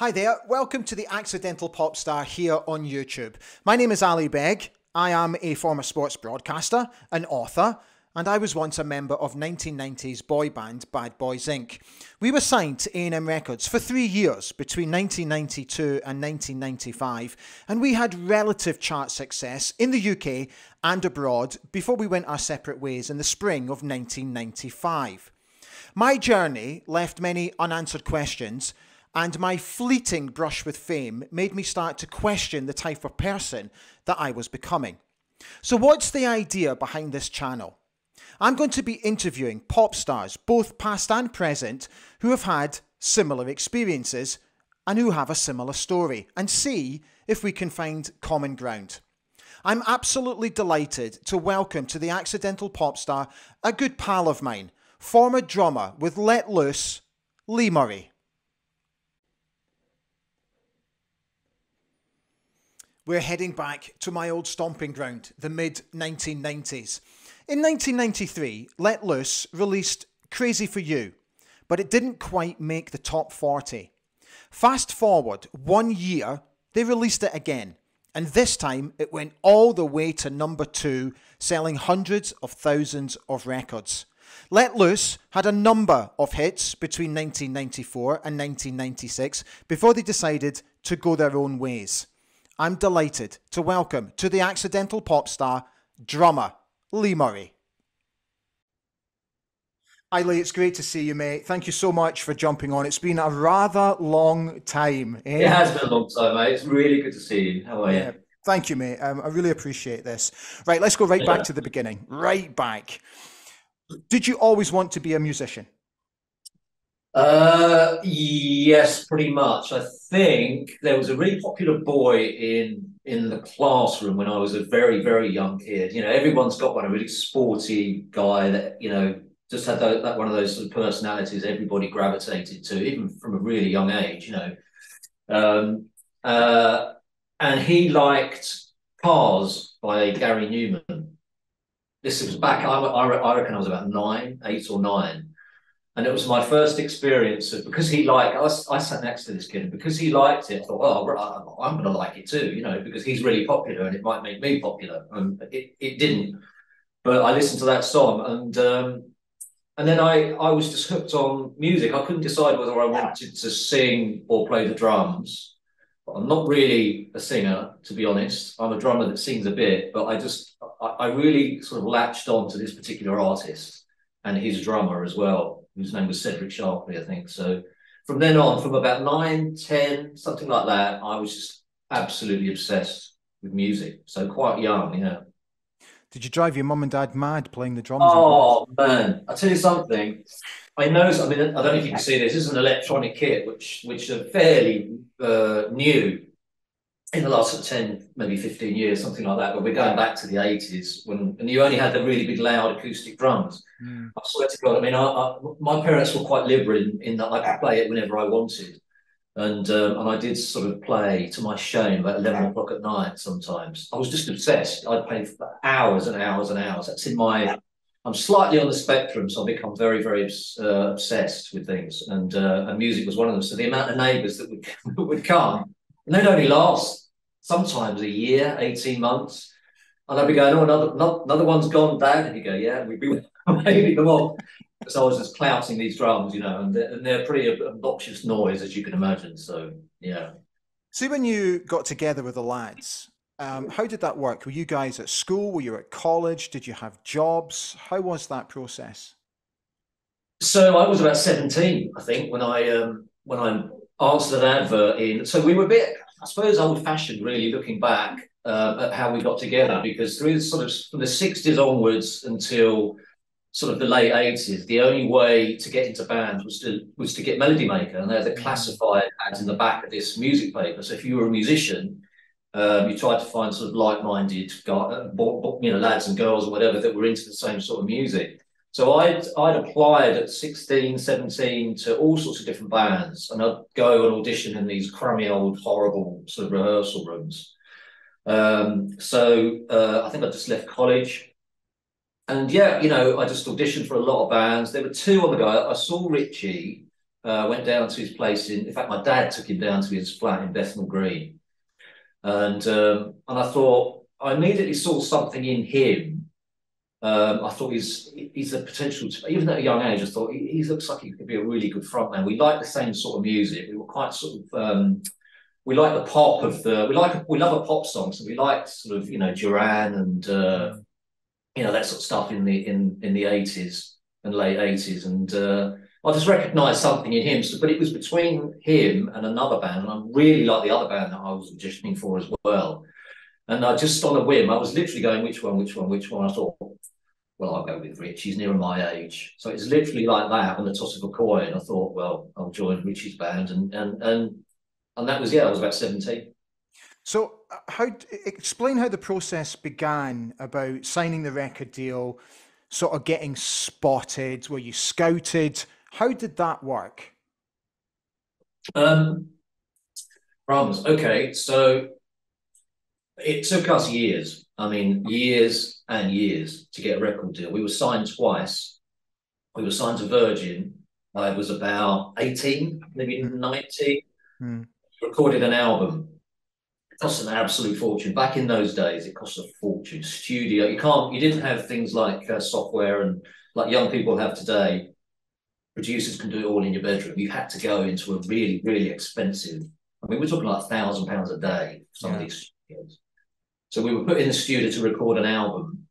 Hi there, welcome to the Accidental Pop Star here on YouTube. My name is Ally Begg. I am a former sports broadcaster, an author, and I was once a member of 1990s boy band Bad Boys Inc. We were signed to A&M Records for three years between 1992 and 1995, and we had relative chart success in the UK and abroad before we went our separate ways in the spring of 1995. My journey left many unanswered questions and my fleeting brush with fame made me start to question the type of person that I was becoming. So, what's the idea behind this channel? I'm going to be interviewing pop stars, both past and present, who have had similar experiences and who have a similar story, and see if we can find common ground. I'm absolutely delighted to welcome to the accidental pop star a good pal of mine, former drummer with Let Loose, Lee Murray. We're heading back to my old stomping ground, the mid 1990s. In 1993, Let Loose released Crazy for You, but it didn't quite make the top 40. Fast forward one year, they released it again, and this time it went all the way to number two, selling hundreds of thousands of records. Let Loose had a number of hits between 1994 and 1996 before they decided to go their own ways. I'm delighted to welcome to the accidental pop star, drummer Lee Murray. Hi Lee, it's great to see you, mate. Thank you so much for jumping on. It's been a rather long time. Eh? It has been a long time, mate. It's really good to see you. How are yeah. you? Thank you, mate. Um, I really appreciate this. Right, let's go right yeah. back to the beginning. Right back. Did you always want to be a musician? Uh, yes, pretty much. I think there was a really popular boy in in the classroom when I was a very very young kid. You know, everyone's got one a really sporty guy that you know just had that, that one of those sort of personalities everybody gravitated to, even from a really young age. You know, um, uh, and he liked Cars by Gary Numan. This was back. I, I reckon I was about nine, eight or nine and it was my first experience of because he liked I, I sat next to this kid and because he liked it I thought well I'm going to like it too you know because he's really popular and it might make me popular and it, it didn't. But I listened to that song and um, and then I I was just hooked on music. I couldn't decide whether I wanted to sing or play the drums. I'm not really a singer to be honest. I'm a drummer that sings a bit but I just I, I really sort of latched on to this particular artist and his drummer as well whose name was Cedric Sharpley, I think. So from then on, from about nine, 10, something like that, I was just absolutely obsessed with music. So quite young, yeah. Did you drive your mum and dad mad playing the drums? Oh man, I tell you something. I know. I mean, I don't know if you can see this. This is an electronic kit, which which are fairly uh, new in the last 10, maybe 15 years, something like that, but we're going back to the 80s when and you only had the really big loud acoustic drums. Mm. I swear to God, I mean, I, I, my parents were quite liberal in, in, that I could play it whenever I wanted. And um, and I did sort of play to my shame about 11 o'clock at night sometimes. I was just obsessed. I'd play for hours and hours and hours. That's in my, I'm slightly on the spectrum, so I've become very, very uh, obsessed with things. And, uh, and music was one of them. So the amount of neighbours that would, would come, and they'd only last sometimes a year, 18 months. And I'd be going, oh, another, another one's gone, Dad. And he'd go, yeah, we'd be maybe come on. So I was just clouting these drums, you know, and they're, and they're pretty obnoxious noise, as you can imagine. So, yeah. See, when you got together with the lads, um, how did that work? Were you guys at school? Were you at college? Did you have jobs? How was that process? So I was about 17, I think, when I um, when I answered an advert in. So we were a bit I suppose, old fashioned, really, looking back uh, at how we got together, because through the sort of from the 60s onwards until sort of the late 80s, the only way to get into bands was to was to get Melody Maker, and they're the mm. classified ads in the back of this music paper. So if you were a musician, um, you tried to find sort of like-minded, uh, you know, lads and girls or whatever that were into the same sort of music. So I'd, I'd applied at 16, 17 to all sorts of different bands and I'd go and audition in these crummy old horrible sort of rehearsal rooms. Um, so uh, I think I just left college. And yeah, you know, I just auditioned for a lot of bands. There were two on the. I saw Ritchie Uh, went down to his place in. In fact, my dad took him down to his flat in Bethnal Green, and um, and I thought I immediately saw something in him. Um, I thought he's he's a potential. To, even at a young age, I thought he, he, looks like he could be a really good frontman. We like the same sort of music. We were quite sort of. Um, we like the pop of the. We like we love a pop song, so we like sort of you know Duran and uh, you know that sort of stuff in the in in the eighties and late eighties, and uh, I just recognised something in him. So, but it was between him and another band, and I really like the other band that I was auditioning for as well. And I just on a whim, I was literally going, which one, which one, which one? I thought, well, I'll go with Rich. He's nearer my age, so it's literally like that on the toss of a coin. I thought, well, I'll join Richie's band, and and and and that was yeah, I was about seventeen. So, uh, how explain how the process began about signing the record deal, sort of getting spotted? Were you scouted? How did that work? Um, Rams. Okay, so it took us years. I mean, years and years to get a record deal. We were signed twice. We were signed to Virgin. I was about 18, maybe mm. 19. Mm. Recorded an album. It cost an absolute fortune. Back in those days, it cost a fortune. Studio, you can't, you didn't have things like uh, software and like young people have today producers can do it all in your bedroom. You had to go into a really, really expensive. I mean, we're talking like thousand pounds a day for some yeah. of these studios. So we were put in the studio to record an album,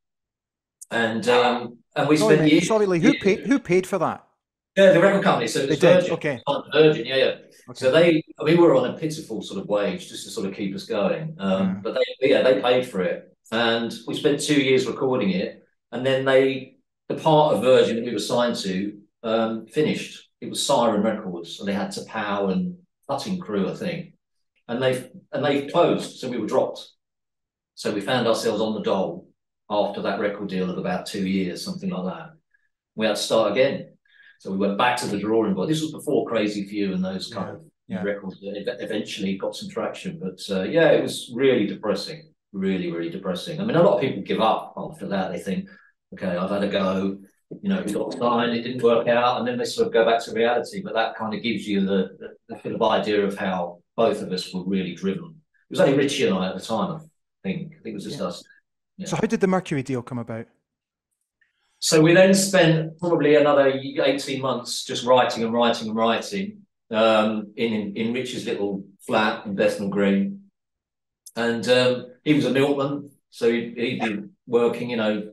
and um, and we sorry, spent years. Sorry, Lee, who paid? Who paid for that? Yeah, the record company. So it was they Virgin. Did. Okay. Virgin, yeah, yeah. Okay. So they, I mean, we were on a pitiful sort of wage just to sort of keep us going. Um, mm. But they, yeah, they paid for it, and we spent two years recording it, and then they, the part of Virgin that we were signed to, um, finished. It was Siren Records, and they had to pow and cutting crew, I think, and they and they closed, so we were dropped. So we found ourselves on the dole after that record deal of about two years, something like that. We had to start again. So we went back to the drawing board. This was before Crazy Few and those kind of yeah. records that eventually got some traction. But uh, yeah, it was really depressing, really, really depressing. I mean, a lot of people give up after that. They think, okay, I've had a go you know, we got signed, it didn't work out, and then they sort of go back to reality. But that kind of gives you the, the, the of idea of how both of us were really driven. It was only Richie and I at the time, think. I think it was just yeah. us. Yeah. So, how did the Mercury deal come about? So, we then spent probably another 18 months just writing and writing and writing um, in, in Richie's little flat in Bethnal Green. And um, he was a milkman, so he'd, he'd been working, you know,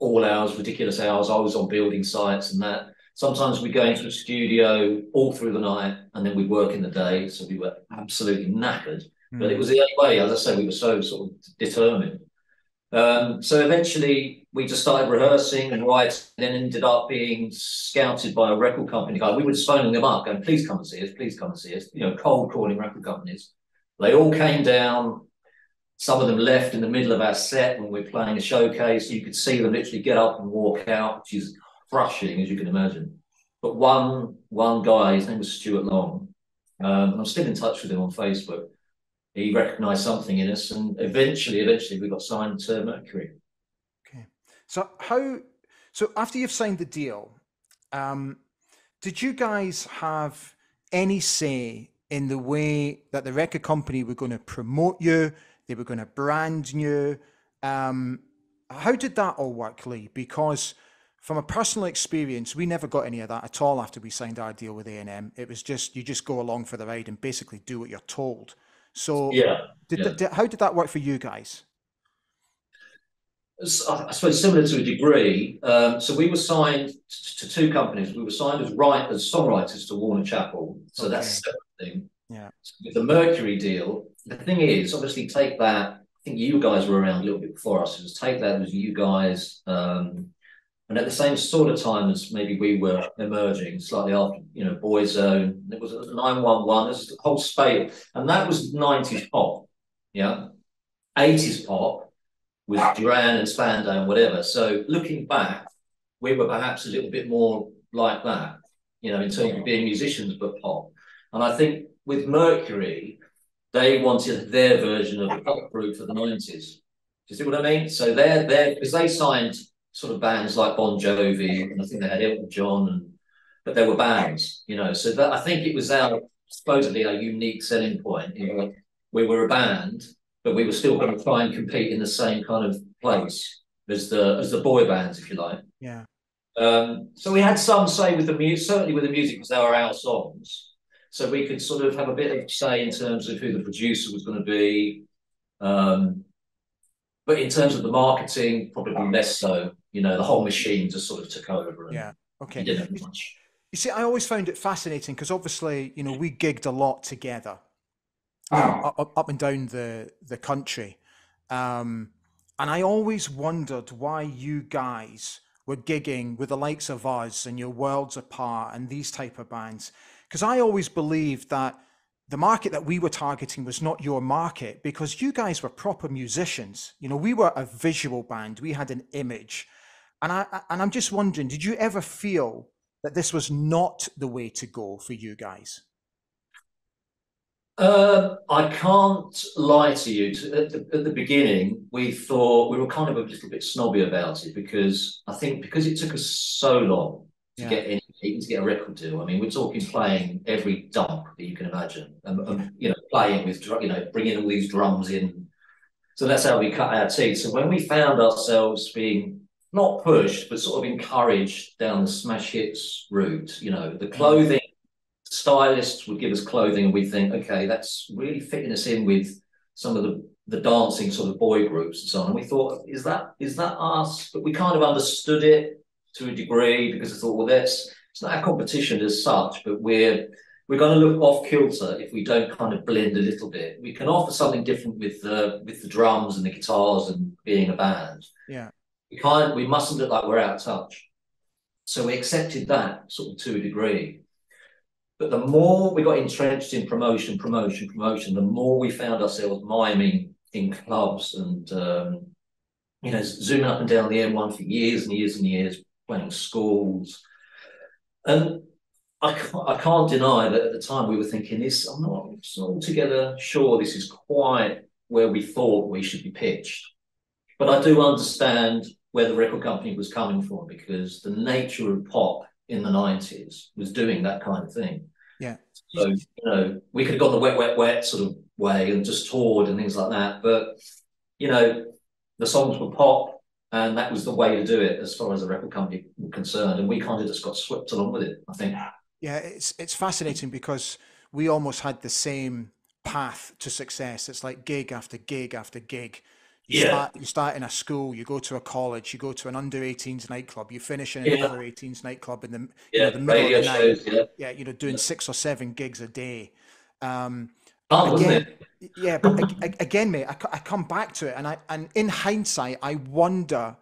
all hours, ridiculous hours. I was on building sites and that. Sometimes we'd go into a studio all through the night and then we'd work in the day. So we were absolutely knackered. Mm. But it was the only way, as I say, we were so sort of determined. Um, so eventually we just started rehearsing and writing, and then ended up being scouted by a record company guy. We were just phoning them up, going, please come and see us, please come and see us, you know, cold calling record companies. They all came down, some of them left in the middle of our set when we are playing a showcase. You could see them literally get up and walk out, which is crushing, as you can imagine. But one one guy, his name was Stuart Long, um, I'm still in touch with him on Facebook. He recognised something in us, and eventually, eventually, we got signed to Mercury. Okay, so how? So after you've signed the deal, um, did you guys have any say in the way that the record company were going to promote you? They were going to brand new. Um, how did that all work, Lee? Because from a personal experience, we never got any of that at all after we signed our deal with A&M. It was just you just go along for the ride and basically do what you're told. So yeah, did, yeah. did how did that work for you guys? I suppose similar to a degree. Um, so we were signed to two companies. We were signed as right as songwriters to Warner Chappell. So okay. that's a separate thing. Yeah. So with the Mercury deal, the thing is, obviously, take that. I think you guys were around a little bit before us. It was take that as you guys, um, and at the same sort of time as maybe we were emerging, slightly after, you know, Boyzone. It was nine one one. There's a whole spate, and that was nineties pop. Yeah, eighties pop with Duran and Spandau and whatever. So looking back, we were perhaps a little bit more like that, you know, in terms of being musicians but pop. And I think with Mercury, they wanted their version of a pop group for the 90s. Do you see what I mean? So they're there because they signed sort of bands like Bon Jovi, and I think they had Elton John and but there were bands, you know. So that I think it was our supposedly our unique selling point. You know, we were a band, but we were still going to try and compete in the same kind of place as the as the boy bands, if you like. Yeah. Um, so we had some say with the music, certainly with the music, because they were our songs. So we could sort of have a bit of say in terms of who the producer was going to be. Um, but in terms of the marketing, probably less so. You know, the whole machine just sort of took over. yeah. Okay. Didn't much. You see, I always found it fascinating because obviously, you know, we gigged a lot together up, up and down the the country, um, and I always wondered why you guys were gigging with the likes of us and your worlds apart and these type of bands because i always believed that the market that we were targeting was not your market because you guys were proper musicians you know we were a visual band we had an image and i and i'm just wondering did you ever feel that this was not the way to go for you guys um, I can't lie to you. At the, at the beginning, we thought we were kind of a little bit snobby about it because I think because it took us so long to yeah. get in, even to get a record deal. I mean, we're talking playing every dump that you can imagine, and, and you know, playing with you know, bringing all these drums in. So that's how we cut our teeth. So when we found ourselves being not pushed, but sort of encouraged down the smash hits route, you know, the mm. clothing stylists would give us clothing and we think, okay, that's really fitting us in with some of the, the dancing sort of boy groups and so on. And we thought, is that is that us? But we kind of understood it to a degree because I thought, well, that's it's not our competition as such, but we're we're going to look off kilter if we don't kind of blend a little bit. We can offer something different with the with the drums and the guitars and being a band. Yeah, we can't. We mustn't look like we're out of touch. So we accepted that sort of to a degree. But the more we got entrenched in promotion, promotion, promotion, the more we found ourselves miming in clubs and um, you know zooming up and down the M1 for years and years and years, playing schools. And I can't, I can't deny that at the time we were thinking this. I'm not, I'm not altogether sure this is quite where we thought we should be pitched. But I do understand where the record company was coming from because the nature of pop in the 90s was doing that kind of thing. Yeah. So, you know, we could have gone the wet, wet, wet sort of way and just toured and things like that. But, you know, the songs were pop and that was the way to do it as far as the record company were concerned. And we kind of just got swept along with it, I think. Yeah, it's it's fascinating because we almost had the same path to success. It's like gig after gig after gig. You yeah. start you start in a school, you go to a college, you go to an under 18s nightclub, you finish in an yeah. over 18s nightclub in the, yeah, you know, the middle of the night. Shows, yeah. yeah, you know, doing six or seven gigs a day. Um, oh, again, yeah, but again, mate, I, I come back to it, and I and in hindsight, I wonder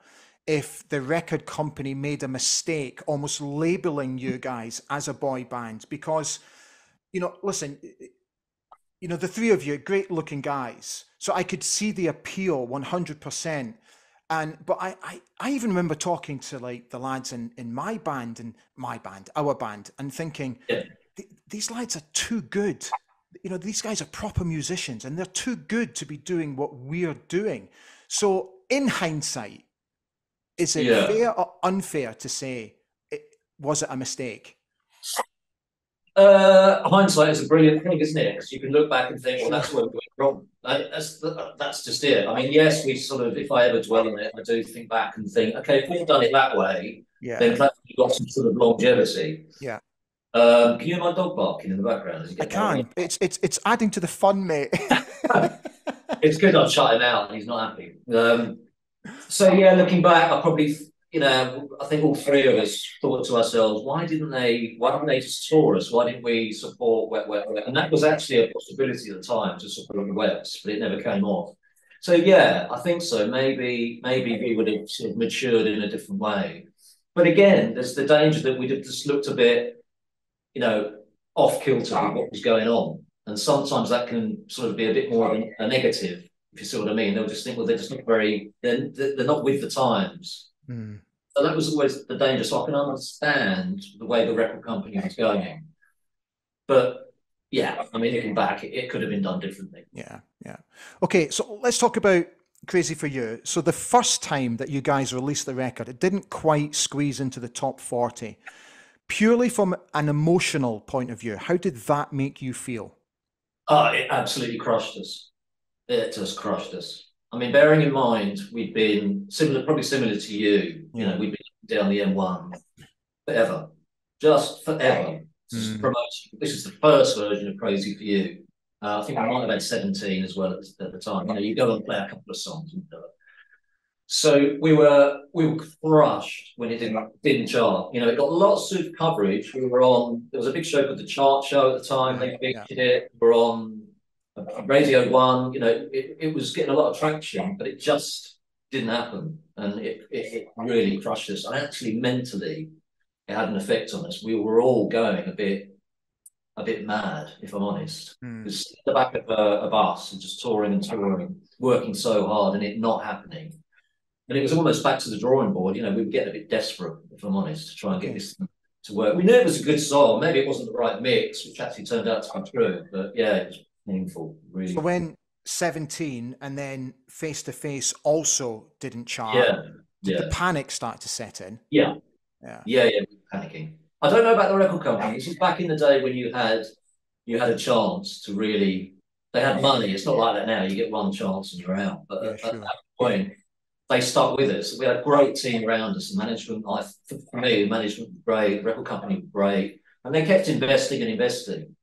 if the record company made a mistake almost labeling you guys as a boy band because you know listen you know, the three of you, great looking guys. So I could see the appeal 100%. And, but I, I, I even remember talking to like the lads in, in my band and my band, our band, and thinking, yeah. these lads are too good. You know, these guys are proper musicians and they're too good to be doing what we're doing. So, in hindsight, is it yeah. fair or unfair to say, it, was it a mistake? Uh, hindsight is a brilliant thing, isn't it? Because you can look back and think, well, that's where we went wrong. That's that's just it. I mean, yes, we sort of, if I ever dwell on it, I do think back and think, okay, if we've done it that way, yeah. then we've got some sort of longevity. Yeah. Um, can you hear my dog barking in the background? I can. It's it's it's adding to the fun, mate. it's good I've shut him out and he's not happy. Um, so yeah, looking back, I probably you know, I think all three of us thought to ourselves, why didn't they? Why didn't they just tour us? Why didn't we support Wet Wet Wet? And that was actually a possibility at the time to support the Wets, but it never came off. So yeah, I think so. Maybe maybe we would have sort of matured in a different way. But again, there's the danger that we'd have just looked a bit, you know, off kilter with what was going on, and sometimes that can sort of be a bit more of a, negative, if you see what I mean. They'll just think, well, they're just not very, they're, they're not with the times Mm. So that was always the danger. So I can understand the way the record company was going. But yeah, I mean, looking back, it, it could have been done differently. Yeah, yeah. Okay, so let's talk about Crazy for You. So the first time that you guys released the record, it didn't quite squeeze into the top 40. purely from an emotional point of view, how did that make you feel? Oh, it absolutely crushed us. It just crushed us. I mean, bearing in mind we'd been similar, probably similar to you. You know, we'd been down the M1 forever, just forever. This, mm. is this is the first version of Crazy for You. Uh, I think I might have had 17 as well at, at the time. You know, you go and play a couple of songs. And, so we were we were crushed when it didn't didn't chart. You know, it got lots of coverage. We were on. There was a big show called the Chart Show at the time. They featured yeah. it. We were on Radio One. You know, it, it was getting a lot of traction, but it just didn't happen, and it, it, it really crushed us. And actually, mentally, it had an effect on us. We were all going a bit a bit mad, if I'm honest. Mm. Because the back of a, a bus and just touring and touring, working so hard and it not happening. And it was almost back to the drawing board. You know, we were getting a bit desperate, if I'm honest, to try and get this to work. We knew it was a good song. Maybe it wasn't the right mix, which actually turned out to be true. But yeah, it was painful, really. So when 17 and then face to face also didn't chart, yeah. did yeah. the panic start to set in? Yeah. Yeah. Yeah, yeah, panicking. I don't know about the record company. This was back in the day when you had you had a chance to really. They had money. It's not like that now. You get one chance and you're out. But yeah, at, sure. at that point, they stuck with us. We had a great team around us. Management, I, for me, management was great. Record company great, and they kept investing and investing.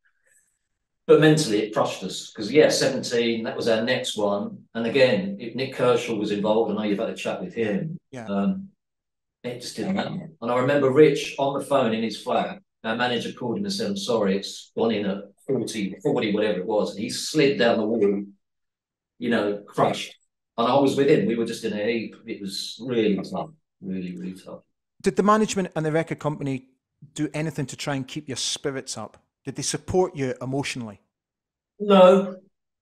But mentally, it crushed us because yeah, seventeen. That was our next one. And again, if Nik Kershaw was involved, I know you've had a chat with him. Yeah. Um, it just didn't happen. And I remember Rich on the phone in his flat. Our manager called him and said, I'm sorry, it's gone in at 40, 40, whatever it was. And he slid down the wall, you know, crushed. And I was with him. We were just in a heap. It was really tough, really, really tough. Did the management and the record company do anything to try and keep your spirits up? Did they support you emotionally? No,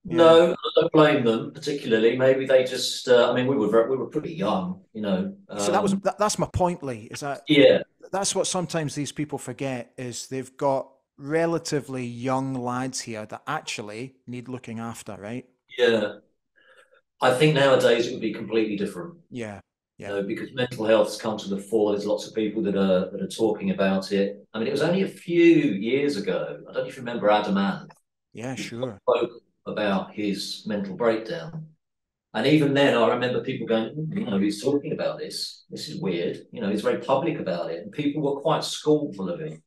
yeah. No, I don't blame them particularly. Maybe they just. Uh, I mean, we were very, we were pretty young, you know. Um, so that was um, that, that's my point, Lee. Is that yeah? That's what sometimes these people forget is they've got relatively young lads here that actually need looking after, right? Yeah, I think nowadays it would be completely different. Yeah, yeah. You know, because mental health has come to the fore. There's lots of people that are that are talking about it. I mean, it was only a few years ago. I don't know if you remember Adam Ant. Yeah, sure. Spoke about his mental breakdown. And even then, I remember people going, hmm, you know, he's talking about this. This is weird. You know, he's very public about it. And people were quite scornful of him.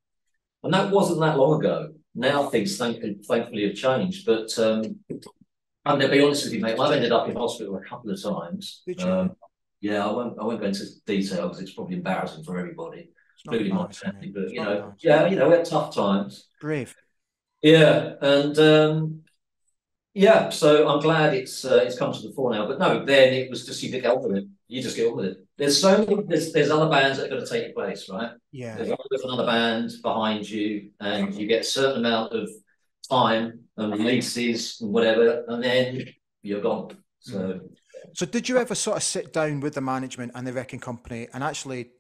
And that wasn't that long ago. Now things thankfully, thankfully have changed. But um, I'm going to be honest with you, mate. I've ended up in hospital a couple of times. Did you? Um, yeah, I won't. I won't go into detail because it's probably embarrassing for everybody, including my family. But you know, nice. yeah, you know, we had tough times. Brave. Yeah, and um, yeah, so I'm glad it's uh, it's come to the fore now. But no, then it was just you get on with it. You just get on with it. There's so many. There's, there's other bands that are going to take your place, right? Yeah. There's another band behind you, and you get a certain amount of time and releases and whatever, and then you're gone. So. So did you ever sort of sit down with the management and the wrecking company and actually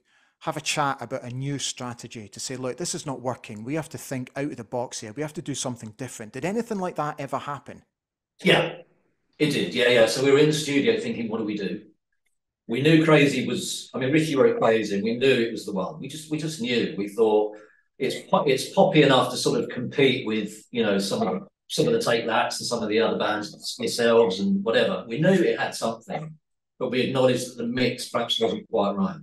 have a chat about a new strategy to say, look, this is not working. We have to think out of the box here. We have to do something different. Did anything like that ever happen? Yeah, it did. Yeah, yeah. So we were in the studio thinking, what do we do? We knew Crazy was. I mean, Ricky wrote Crazy, and we knew it was the one. We just, we just knew. We thought it's it's poppy enough to sort of compete with, you know, some of some of the Take That's and some of the other bands, yourselves and whatever. We knew it had something, but we acknowledged that the mix perhaps wasn't quite right.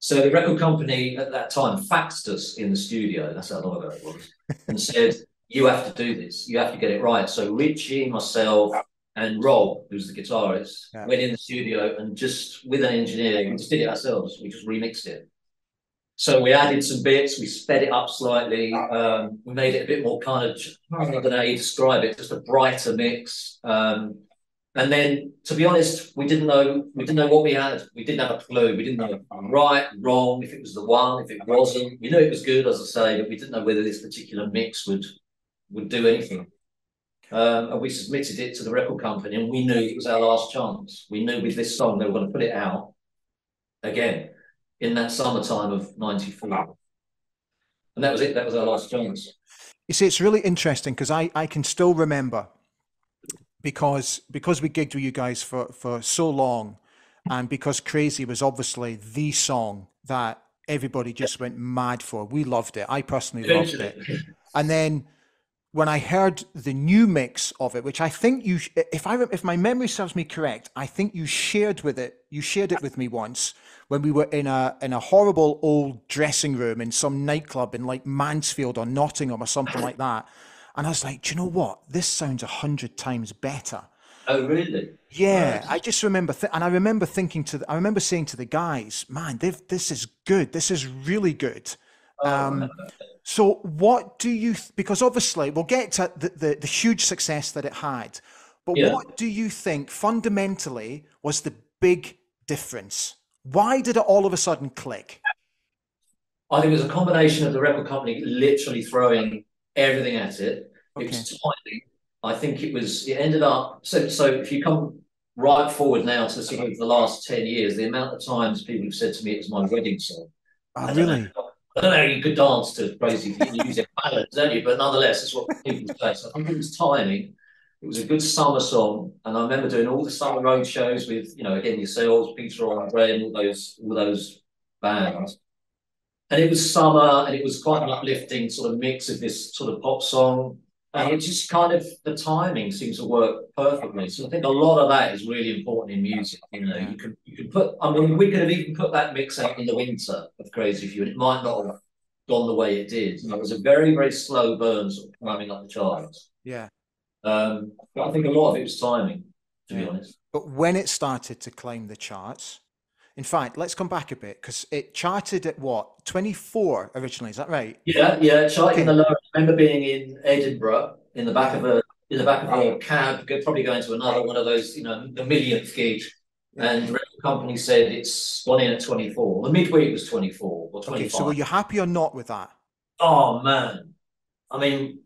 So the record company at that time faxed us in the studio. That's how long ago it was, and said you have to do this. You have to get it right. So Richie, myself, and Rob, who's the guitarist, yeah. went in the studio and just with an engineer, we just did it ourselves. We just remixed it. So we added some bits, we sped it up slightly, um, we made it a bit more kind of, I don't know how you describe it, just a brighter mix. Um, and then, to be honest, we didn't know we didn't know what we had. We didn't have a clue. We didn't know right, wrong, if it was the one, if it wasn't. We knew it was good, as I say, but we didn't know whether this particular mix would would do anything. Um, and we submitted it to the record company, and we knew it was our last chance. We knew with this song they were going to put it out again in that summertime of '94, and that was it. That was our last chance. You see, it's really interesting because I I can still remember because because we gigged with you guys for for so long, and because Crazy was obviously the song that everybody just went mad for. We loved it. I personally loved it. And then when I heard the new mix of it, which I think you, if I if my memory serves me correct, I think you shared with it, you shared it with me once when we were in a in a horrible old dressing room in some nightclub in like Mansfield or Nottingham or something like that, and I was like, do you know what? This sounds a hundred times better. Oh, really? Yeah, right. I just remember, th- and I remember thinking to, the, I remember saying to the guys, "Man, this is good. This is really good." Oh, um, so, what do you? Th- because obviously, we'll get to the, the, the huge success that it had, but yeah. what do you think fundamentally was the big difference? Why did it all of a sudden click? I think it was a combination of the record company literally throwing everything at it. Okay. It was timing. I think it was. It ended up. So, so if you come right forward now to sort of the last ten years, the amount of times people have said to me it was my wedding song. Oh, really? Know, I don't know, you could dance to crazy music ballads, don't you? But nonetheless, it's what people say. So I think it was timing. It was a good summer song, and I remember doing all the summer road shows with, you know, again yourselves, Peter Andre, and all those all those bands. And it was summer, and it was quite an uplifting sort of mix of this sort of pop song and it just kind of the timing seems to work perfectly. So I think a lot of that is really important in music. You know, you can you can put. I mean, we could have even put that mix out in the winter of Crazy Few, and it might not have gone the way it did. You know, it was a very very slow burn, sort of climbing up the charts. Yeah. Um, but I think a lot of it was timing, to be honest. But when it started to climb the charts, in fact, let's come back a bit because it charted at what, 24 originally, is that right? Yeah, yeah, charting okay. in the lower. I remember being in Edinburgh in the back of a in the back of a cab, probably going to another one of those, you know, the millionth gig. And the company said it's gone in at 24. The midweek was 24 or 25. Okay, so were you happy or not with that? Oh man. I mean,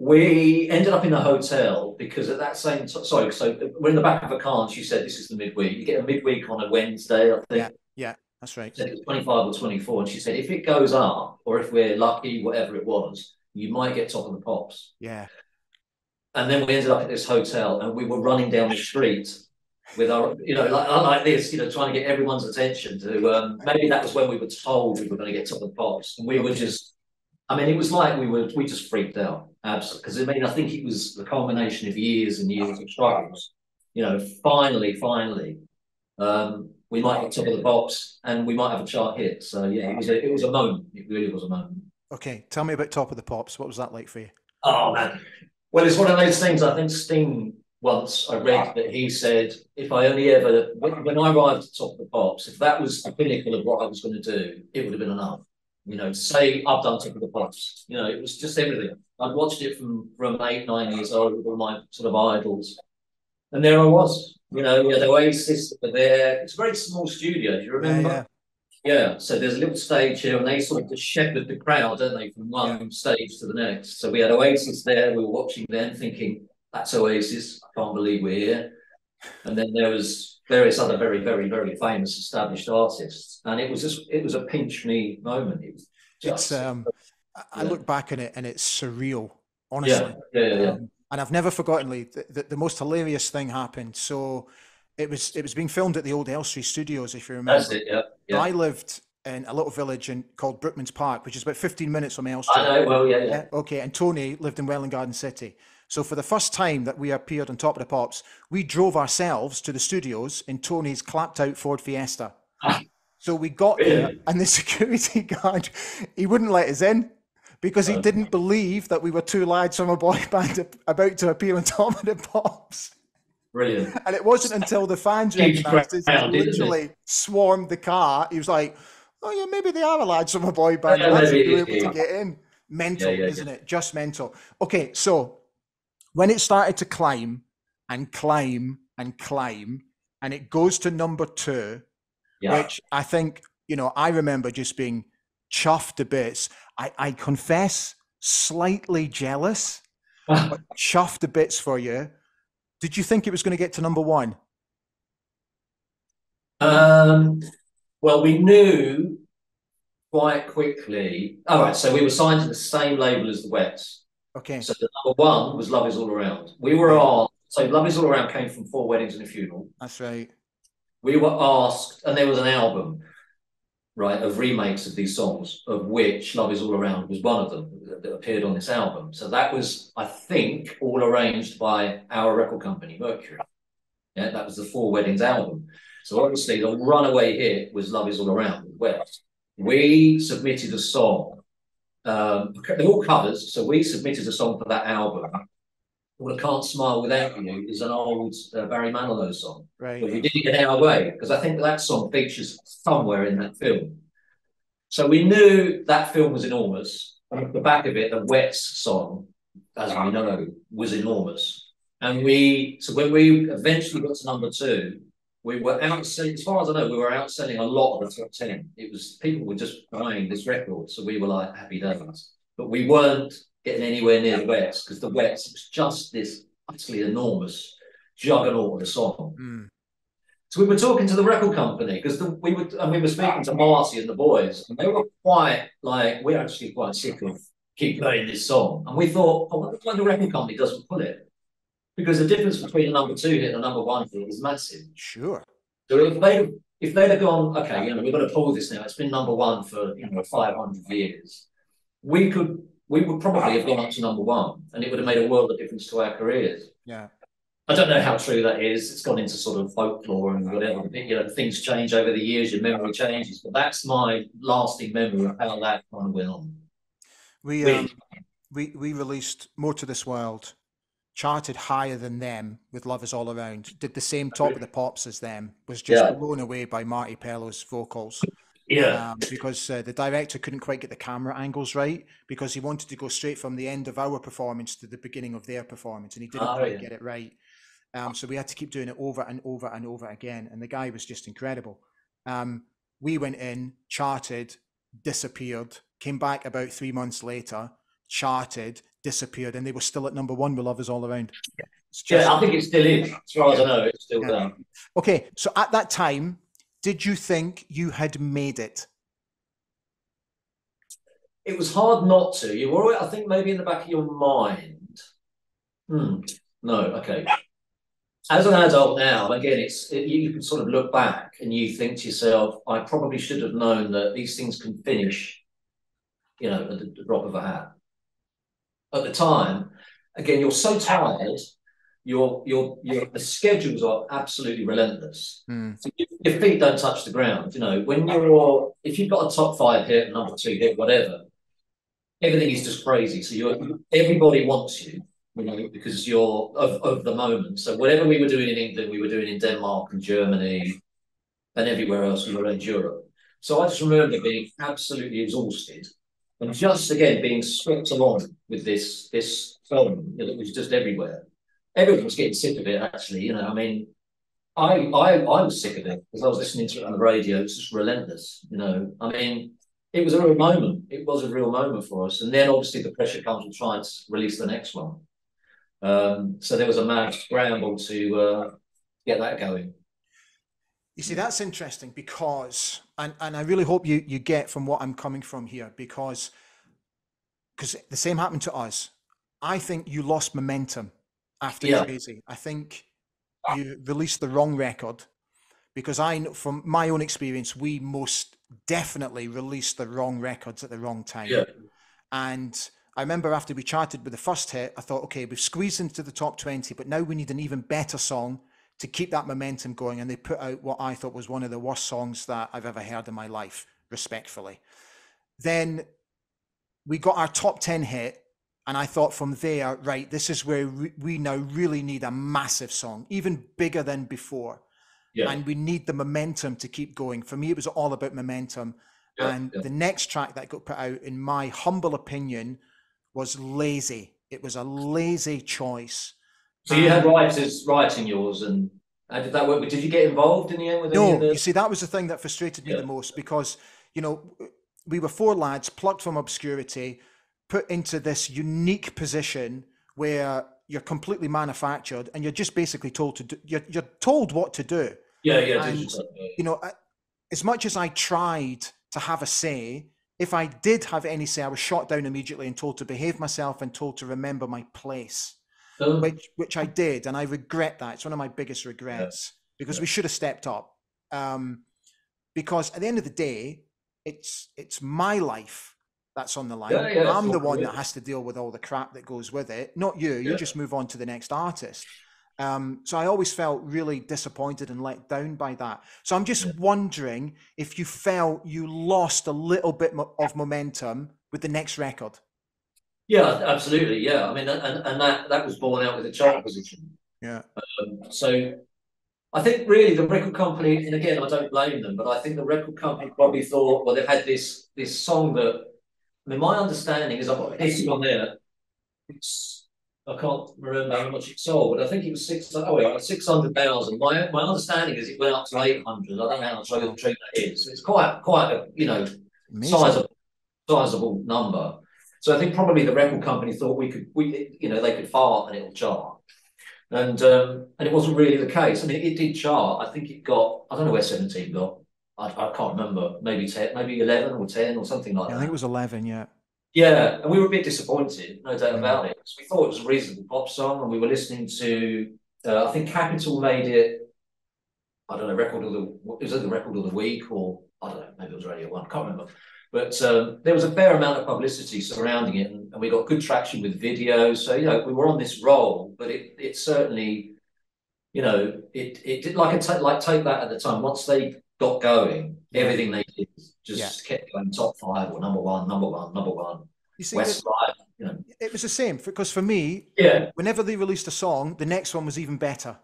we ended up in a hotel because at that same t- sorry, so we're in the back of a car and she said this is the midweek. You get a midweek on a Wednesday, I think. Yeah, yeah, that's right. Said it was 25 or 24. And she said if it goes up or if we're lucky, whatever it was, you might get top of the pops. Yeah. And then we ended up at this hotel and we were running down the street with our, you know, like, like this, you know, trying to get everyone's attention to um, maybe that was when we were told we were going to get top of the pops. And we were just I mean, it was like we were we just freaked out, absolutely. Because I mean, I think it was the culmination of years and years of struggles. You know, finally, finally, um, we might get top of the box and we might have a chart hit. So yeah, it was a it was a moment. It really was a moment. Okay, tell me about top of the pops. What was that like for you? Oh man, well, it's one of those things. I think Sting once I read that he said, if I only ever when, when I arrived at top of the pops, if that was the pinnacle of what I was going to do, it would have been enough you know, say I've done Top of the Pops. You know, it was just everything. I'd watched it from from eight, nine years old with all my sort of idols. And there I was. You know, we had Oasis were there. It's a very small studio, do you remember? Yeah, yeah. yeah, so there's a little stage here, and they sort of just shepherd the crowd, don't they, from one yeah. stage to the next. So we had Oasis there. We were watching them, thinking, "That's Oasis. I can't believe we're here." And then there was various other very, very, very famous established artists. And it was just, it was a pinch me moment. It was just, it's, um, I look back on it and it's surreal, honestly. Yeah, yeah, yeah. Um, and I've never forgotten, Lee, the, the, the, most hilarious thing happened. So it was, it was being filmed at the old Elstree Studios, if you remember. That's it, yeah. yeah. I lived in a little village in, called Brookmans Park, which is about 15 minutes from Elstree. I know, well, yeah, yeah, yeah. Okay, and Tony lived in Welwyn Garden City. So for the first time that we appeared on Top of the Pops, we drove ourselves to the studios in Tony's clapped out Ford Fiesta. so we got there, and the security guard he wouldn't let us in because he didn't believe that we were two lads from a boy band about to appear on Top of the Pops. Brilliant. And it wasn't until the fans recognised us, literally swarmed the car. He was like, "Oh yeah, maybe they are a lads from a boy band. Yeah, that's able to get in." Mental, yeah, yeah, isn't it? Just mental. Okay, so when it started to climb and climb and climb, and it goes to number two, yeah. which I think, you know, I remember just being chuffed to bits. I, I confess, slightly jealous, but chuffed to bits for you. Did you think it was going to get to number one? Um, well, we knew quite quickly. All right, so we were signed to the same label as the Wets. Okay. So the number one was Love Is All Around. We were asked, so Love Is All Around came from Four Weddings and a Funeral. That's right. We were asked, and there was an album right, of remakes of these songs, of which Love Is All Around was one of them that appeared on this album. So that was, I think, all arranged by our record company, Mercury. Yeah, that was the Four Weddings album. So obviously the runaway hit was Love Is All Around with Wets. We submitted a song. Um, they're all covers, so we submitted a song for that album. Well, I Can't Smile Without You is an old uh, Barry Manilow song. Right. But we did it in our way because I think that song features somewhere in that film. So we knew that film was enormous. And at the back of it, the Wets song, as we know, was enormous. And we, so when we eventually got to number two, we were outselling, as far as I know, we were outselling a lot of the top 10. It was, people were just buying this record. So we were like happy days. But we weren't getting anywhere near the Wets because the Wets was just this utterly enormous juggernaut of a song. Mm. So we were talking to the record company because we were and we were speaking to Marti and the boys, and they were quite like we're actually quite sick of keep playing this song, and we thought, oh, why the record company doesn't put it? Because the difference between a number two hit and a number one hit is massive. Sure. So if they if they'd have gone, okay, you know, we're going to pull this now. It's been number one for you know five hundred years. We could we would probably have gone up to number one, and it would have made a world of difference to our careers. Yeah. I don't know how true that is. It's gone into sort of folklore and whatever. You know, things change over the years, your memory changes, but that's my lasting memory of how that kind of went on. We um, we we released More to This World, charted higher than them with Lovers All Around. Did the same top of the pops as them. Was just Yeah. blown away by Marti Pellow's vocals. Yeah, um, because uh, the director couldn't quite get the camera angles right because he wanted to go straight from the end of our performance to the beginning of their performance and he didn't Oh, quite yeah. get it right. Um, so we had to keep doing it over and over and over again. And the guy was just incredible. Um, we went in, charted, disappeared, came back about three months later, charted, disappeared, and they were still at number one with Love Is All Around. It's just- yeah. I think it still is. As far as I know, it's still Yeah. there. Okay, so at that time, did you think you had made it? It was hard not to. You were, I think, maybe in the back of your mind. Hmm. No. Okay. As an adult now, again, it's it, you can sort of look back and you think to yourself, I probably should have known that these things can finish, you know, at the, the drop of a hat. At the time, again, you're so tired. Your your your the schedules are absolutely relentless. Hmm. So your, your feet don't touch the ground. You know, when you're if you've got a top five hit, number two hit, whatever, everything is just crazy. So you're everybody wants you, you know, because you're of, of the moment. So whatever we were doing in England, we were doing in Denmark and Germany and everywhere else we were in Europe. So I just remember being absolutely exhausted and just again being swept along with this this film you know, that was just everywhere. Everyone was getting sick of it actually, you know, I mean I I I was sick of it because I was listening to it on the radio. It's just relentless, you know. I mean, it was a real moment. It was a real moment for us. And then obviously the pressure comes to try and release the next one. Um, so there was a mad scramble to uh, get that going. You see, that's interesting because, and, and I really hope you, you get from what I'm coming from here because because the same happened to us. I think you lost momentum after Yeah. Crazy. I think ah. you released the wrong record because I know from my own experience, we most definitely released the wrong records at the wrong time. Yeah. And I remember after we charted with the first hit, I thought, okay, we've squeezed into the top 20, but now we need an even better song to keep that momentum going. And they put out what I thought was one of the worst songs that I've ever heard in my life, respectfully. Then we got our top 10 hit. And I thought from there, right, this is where we, we now really need a massive song, even bigger than before. Yeah. And we need the momentum to keep going. For me, it was all about momentum. Yeah, and yeah. the next track that got put out, in my humble opinion, was lazy. It was a lazy choice. So you had um, writers writing yours, and how did that work? Did you get involved in the end with any No, of the? you see, that was the thing that frustrated me Yeah. the most because, you know, we were four lads plucked from obscurity, put into this unique position where you're completely manufactured and you're just basically told to do, you're, you're told what to do. yeah, yeah, and- yeah. you know, as much as I tried to have a say, if I did have any say, I was shot down immediately and told to behave myself and told to remember my place, So, which which I did, and I regret that. It's one of my biggest regrets because we should have stepped up. Um, because at the end of the day, it's it's my life that's on the line. Yeah, yeah, I'm the one yeah. that has to deal with all the crap that goes with it, not you. You just move on to the next artist. Um, so I always felt really disappointed and let down by that. So I'm just Yeah. wondering if you felt you lost a little bit of momentum with the next record. Yeah, absolutely. Yeah, I mean, and, and that that was borne out with the chart position. Yeah. Um, so I think really the record company, and again, I don't blame them, but I think the record company probably thought, well, they've had this this song that. I mean, my understanding is I've got a history on there. It's I can't remember how much it sold, but I think it was six. Oh, yeah, six hundred thousand. My my understanding is it went up to eight hundred. I don't know how much true true that is. So it's quite quite a you know Amazing. sizable, sizable number. So I think probably the record company thought we could, we, you know, they could fart and it'll chart, and um, and it wasn't really the case. I mean, it did chart. I think it got, I don't know where Seventeen got. I, I can't remember. Maybe ten, maybe eleven or ten or something like Yeah, I think it was 11, yeah. Yeah, and we were a bit disappointed, no doubt Mm. about it. we thought it was a reasonable pop song, and we were listening to. Uh, I think Capital made it. I don't know, record of the was it the record of the week or I don't know, maybe it was Radio One, can't remember. But um, there was a fair amount of publicity surrounding it, and, and we got good traction with videos. So you know, we were on this roll, but it it certainly, you know, it it did like a ta- like Take That at the time. Once they got going, Yeah. everything they did just kept going top five or number one, number one, number one. You see, West Side, you know. it was the same because for me, Yeah. whenever they released a song, the next one was even better.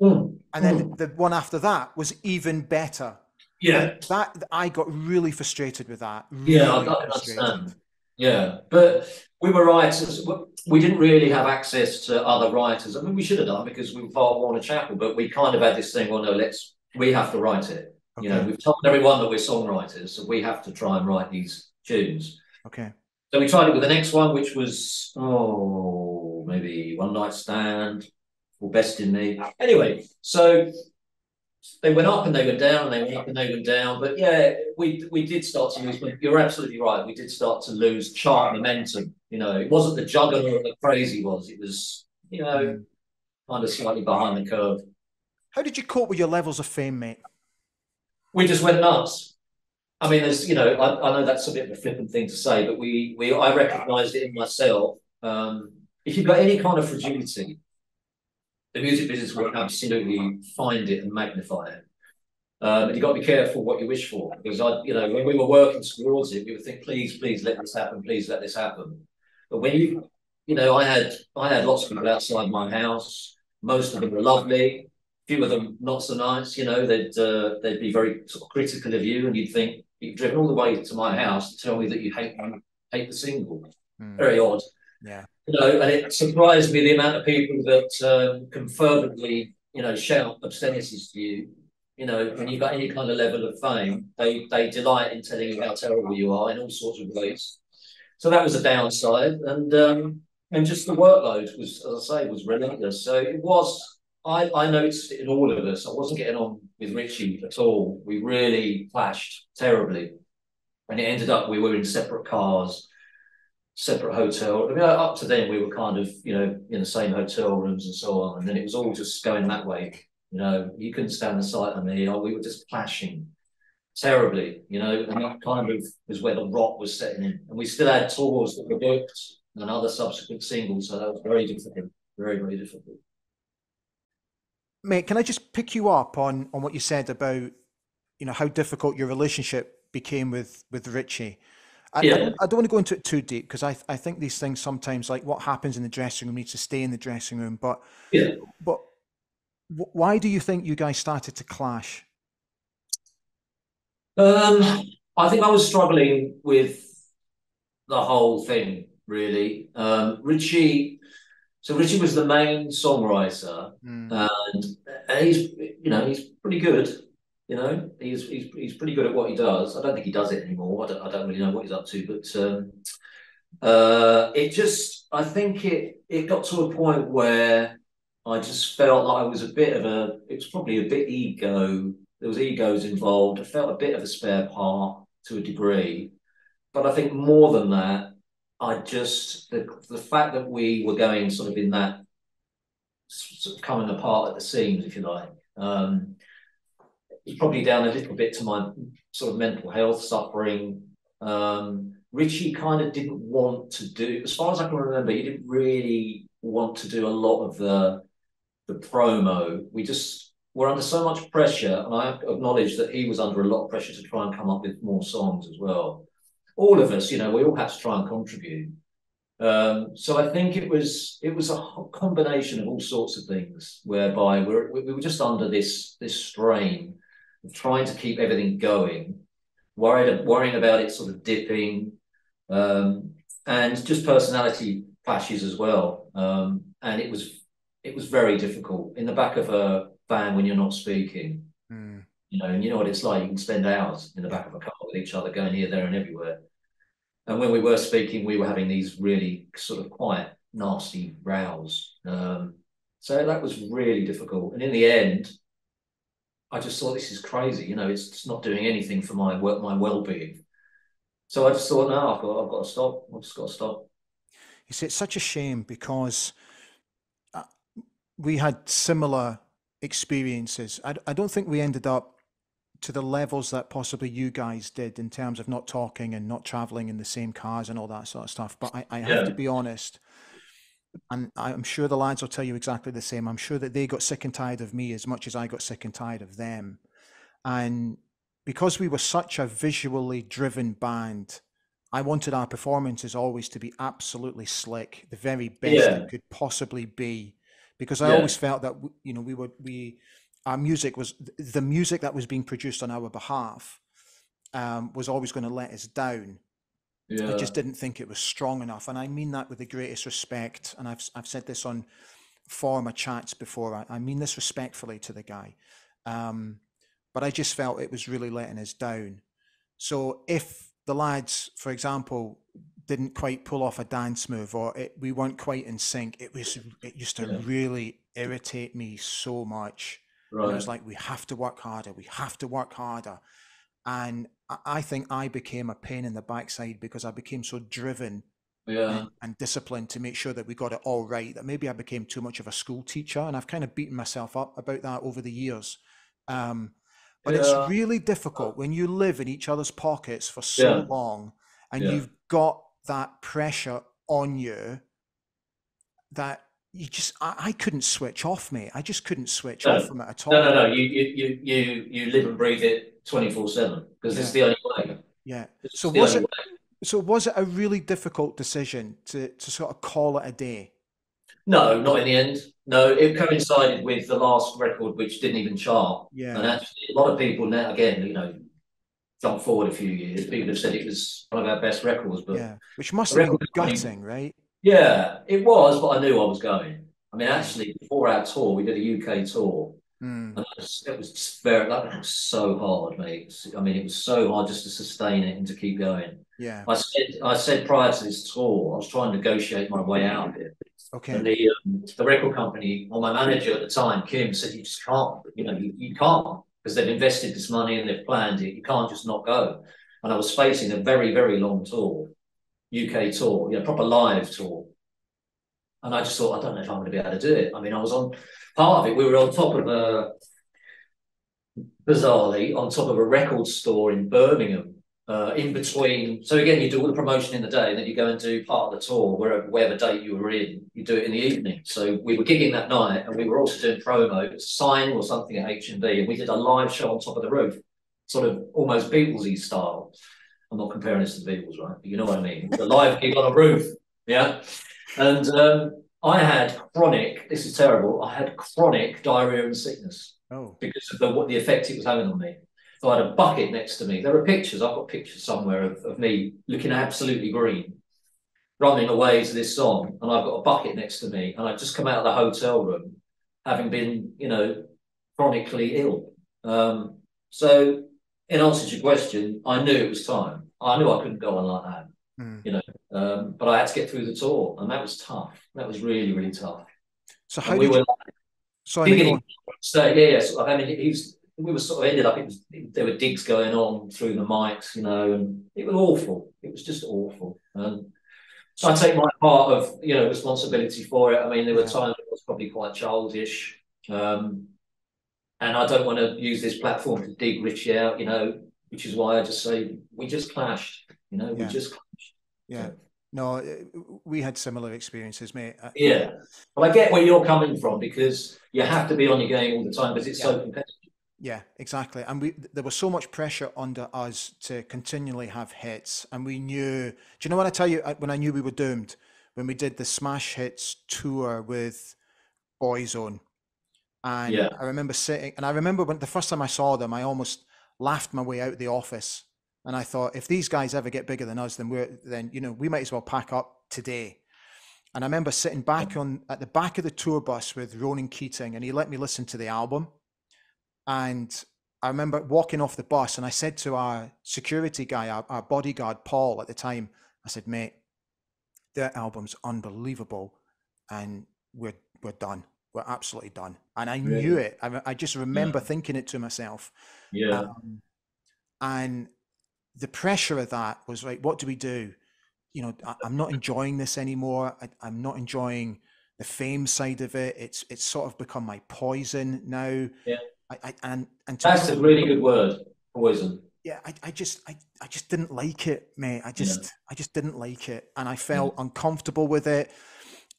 Mm. And then the one after that was even better. Yeah. That I got really frustrated with that. Really Yeah, I, I understand. Yeah, but we were writers. We didn't really have access to other writers. I mean, we should have done because we were part of Warner Chappell, but we kind of had this thing. Well, no, let's. We have to write it. You know, we've told everyone that we're songwriters, so we have to try and write these tunes. Okay. So we tried it with the next one, which was oh maybe One Night Stand or Best in Me. Anyway, so they went up and they went down, and they went up and they went down. But yeah, we we did start to lose. You're absolutely right. We did start to lose chart momentum. You know, it wasn't the juggernaut that crazy was. It was you know Mm. kind of slightly behind the curve. How did you cope with your levels of fame, mate? we just went nuts. I mean, there's, you know, I, I know that's a bit of a flippant thing to say, but we, we, I recognised it in myself. Um, if you've got any kind of fragility, the music business will absolutely find it and magnify it. Um, and you've got to be careful what you wish for because I, you know, when we were working towards it, we would think, please, please let this happen, please let this happen. But when you, you know, I had, I had lots of people outside my house. Most of them were lovely a few of them not so nice. You know, they'd uh, they'd be very sort of critical of you, and you'd think you've driven all the way to my house to tell me that you hate hate the single. Mm. Very odd. Yeah. You know, and it surprised me the amount of people that um, can fervently, you know, shout obscenities to you. You know, when you've got any kind of level of fame, they they delight in telling you how terrible you are in all sorts of ways. So that was a downside, and um, and just the workload was, as I say, was relentless. So it was I, I noticed it in all of us. I wasn't getting on with Richie at all. We really clashed terribly. And it ended up we were in separate cars, separate hotel. I mean, up to then we were kind of, you know, in the same hotel rooms and so on. And then it was all just going that way. You know, you couldn't stand the sight of me. Oh, we were just clashing terribly, you know, and that kind of was where the rot was setting in. And we still had tours that were booked and other subsequent singles. So that was very difficult. Very, very difficult. Mate, can I just pick you up on on what you said about you know how difficult your relationship became with with Richie? I, I don't, I don't want to go into it too deep because I I think these things sometimes like what happens in the dressing room needs to stay in the dressing room. But Yeah. but why do you think you guys started to clash? Um, I think I was struggling with the whole thing, really. Um, Richie, so Richie was the main songwriter, Mm. and, and he's, you know, he's pretty good. You know, he's he's he's pretty good at what he does. I don't think he does it anymore. I don't, I don't really know what he's up to, but um, uh, it just, I think it it got to a point where I just felt like I was a bit of a. It was probably a bit ego. There was egos involved. I felt a bit of a spare part to a degree, but I think more than that, I just the the fact that we were going sort of in that sort of coming apart at the seams, if you like. Um, it's probably down a little bit to my sort of mental health suffering. Um, Richie kind of didn't want to do, as far as I can remember, he didn't really want to do a lot of the the promo. We just were under so much pressure, and I acknowledge that he was under a lot of pressure to try and come up with more songs as well. All of us, you know, we all had to try and contribute. Um, so I think it was it was a combination of all sorts of things, whereby we're, we were just under this this strain trying to keep everything going, worried worrying about it sort of dipping, um, and just personality clashes as well. Um, and it was it was very difficult in the back of a van when you're not speaking. Mm. You know, and you know what it's like. You can spend hours in the back of a car with each other, going here, there, and everywhere. And when we were speaking, we were having these really sort of quiet, nasty rows. Um, so that was really difficult. And in the end, I just thought this is crazy. You know, it's, it's not doing anything for my work, my well-being. So I just thought, no, I've got, I've got to stop. I've just got to stop. You see, it's such a shame because uh, we had similar experiences. I, I don't think we ended up to the levels that possibly you guys did in terms of not talking and not traveling in the same cars and all that sort of stuff. But I, I have yeah. to be honest, and I'm sure the lads will tell you exactly the same. I'm sure that they got sick and tired of me as much as I got sick and tired of them. And because we were such a visually driven band, I wanted our performances always to be absolutely slick, the very best yeah. it could possibly be, because I yeah. always felt that you know we were we our music was the music that was being produced on our behalf um, was always going to let us down. Yeah. I just didn't think it was strong enough, and I mean that with the greatest respect. And I've I've said this on former chats before. I, I mean this respectfully to the guy, um, but I just felt it was really letting us down. So if the lads, for example, didn't quite pull off a dance move or it, we weren't quite in sync, it was it used to yeah. really irritate me so much. Right. And it was like, we have to work harder. We have to work harder. And I think I became a pain in the backside because I became so driven yeah. and, and, disciplined to make sure that we got it all right that maybe I became too much of a school teacher. And I've kind of beaten myself up about that over the years. Um, but yeah. it's really difficult when you live in each other's pockets for so yeah. long and you've got that pressure on you that you just I, I, couldn't switch off, mate. I just couldn't switch no, off from it at all. No, no, no. You you you you live and breathe it twenty four seven because it's the only way. Yeah. It's so was it? Way. So was it a really difficult decision to to sort of call it a day? No, not in the end. No, it coincided with the last record, which didn't even chart. Yeah. And actually, a lot of people now, again, you know, jump forward a few years, people have said it was one of our best records. But yeah, which must have been gutting, right? Yeah, it was, but I knew I was going. I mean, actually, before our tour, we did a UK tour. Mm. And it was, it was very, that was so hard, mate. I mean, it was so hard just to sustain it and to keep going. Yeah. I said, I said prior to this tour, I was trying to negotiate my way out of it. Okay. And the um, the record company, or my manager at the time, Kim, said, "You just can't. You know, you, you can't because they've invested this money and they've planned it. You can't just not go." And I was facing a very, very long tour. UK tour, you know, proper live tour. And I just thought, I don't know if I'm going to be able to do it. I mean, I was on part of it. We were on top of a, bizarrely, on top of a record store in Birmingham. Uh, in between, so again, you do all the promotion in the day, and then you go and do part of the tour wherever, wherever date you were in. You do it in the evening. So we were gigging that night, and we were also doing promo, sign or something at H and and we did a live show on top of the roof, sort of almost Beatlesy style. I'm not comparing this to the Beatles, right? But you know what I mean. The live gig on a roof, yeah. And um, I had chronic. This is terrible. I had chronic diarrhea and sickness oh. because of the what the effect it was having on me. So I had a bucket next to me. There are pictures. I've got pictures somewhere of, of me looking absolutely green, running away to this song, and I've got a bucket next to me, and I've just come out of the hotel room, having been, you know, chronically ill. Um, so, in answer to your question, I knew it was time. I knew I couldn't go on like that, mm. you know. Um, but I had to get through the tour, and that was tough. That was really, really tough. So how we were? You... Sorry, so yeah, yeah. So, I mean, he was. We were sort of ended up. It was there were digs going on through the mics, you know, and it was awful. It was just awful. And so I take my part of you know responsibility for it. I mean, there were times it was probably quite childish. Um, and I don't want to use this platform to dig Richie out, you know, which is why I just say we just clashed, you know, yeah. we just clashed. Yeah. No, uh, we had similar experiences, mate. Uh, yeah. Well, I get where you're coming from because you have to be on your game all the time because it's yeah. so competitive. Yeah, exactly. And we there was so much pressure under us to continually have hits, and we knew. Do you know what I tell you? When I knew we were doomed, when we did the Smash Hits tour with Boyzone, and yeah. I remember sitting, and I remember when the first time I saw them, I almost laughed my way out of the office and I thought, if these guys ever get bigger than us, then we're then you know we might as well pack up today. And I remember sitting back on at the back of the tour bus with Ronan Keating, and he let me listen to the album. And I remember walking off the bus, and I said to our security guy, our, our bodyguard Paul at the time, I said, "Mate, their album's unbelievable, and we're we're done. We're absolutely done." And I really? knew it. I, I just remember yeah. thinking it to myself. Yeah. Um, and the pressure of that was like, what do we do? You know, I, am not enjoying this anymore. I, am not enjoying the fame side of it. It's it's sort of become my poison now. Yeah. I, I and and that's a really good word, poison. Yeah, I, I just I, I just didn't like it, mate. I just yeah. I just didn't like it, and I hmm. felt yeah. uncomfortable with it.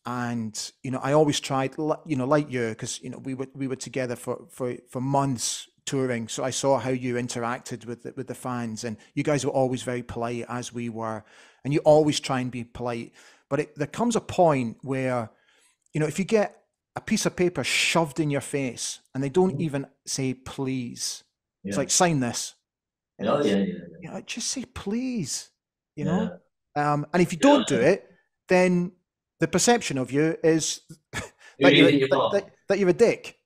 And you know, I always tried, you know, like you, because you know we were we were together for for for months touring. So I saw how you interacted with the, with the fans, and you guys were always very polite as we were, and you always try and be polite. But it, there comes a point where, you know, if you get a piece of paper shoved in your face and they don't mm. even say please, yeah. it's like sign this. Oh, yeah, yeah, yeah. You know, just say please. You know, um, and if you don't do it, then the perception of you is that, you're, that, that you're a dick.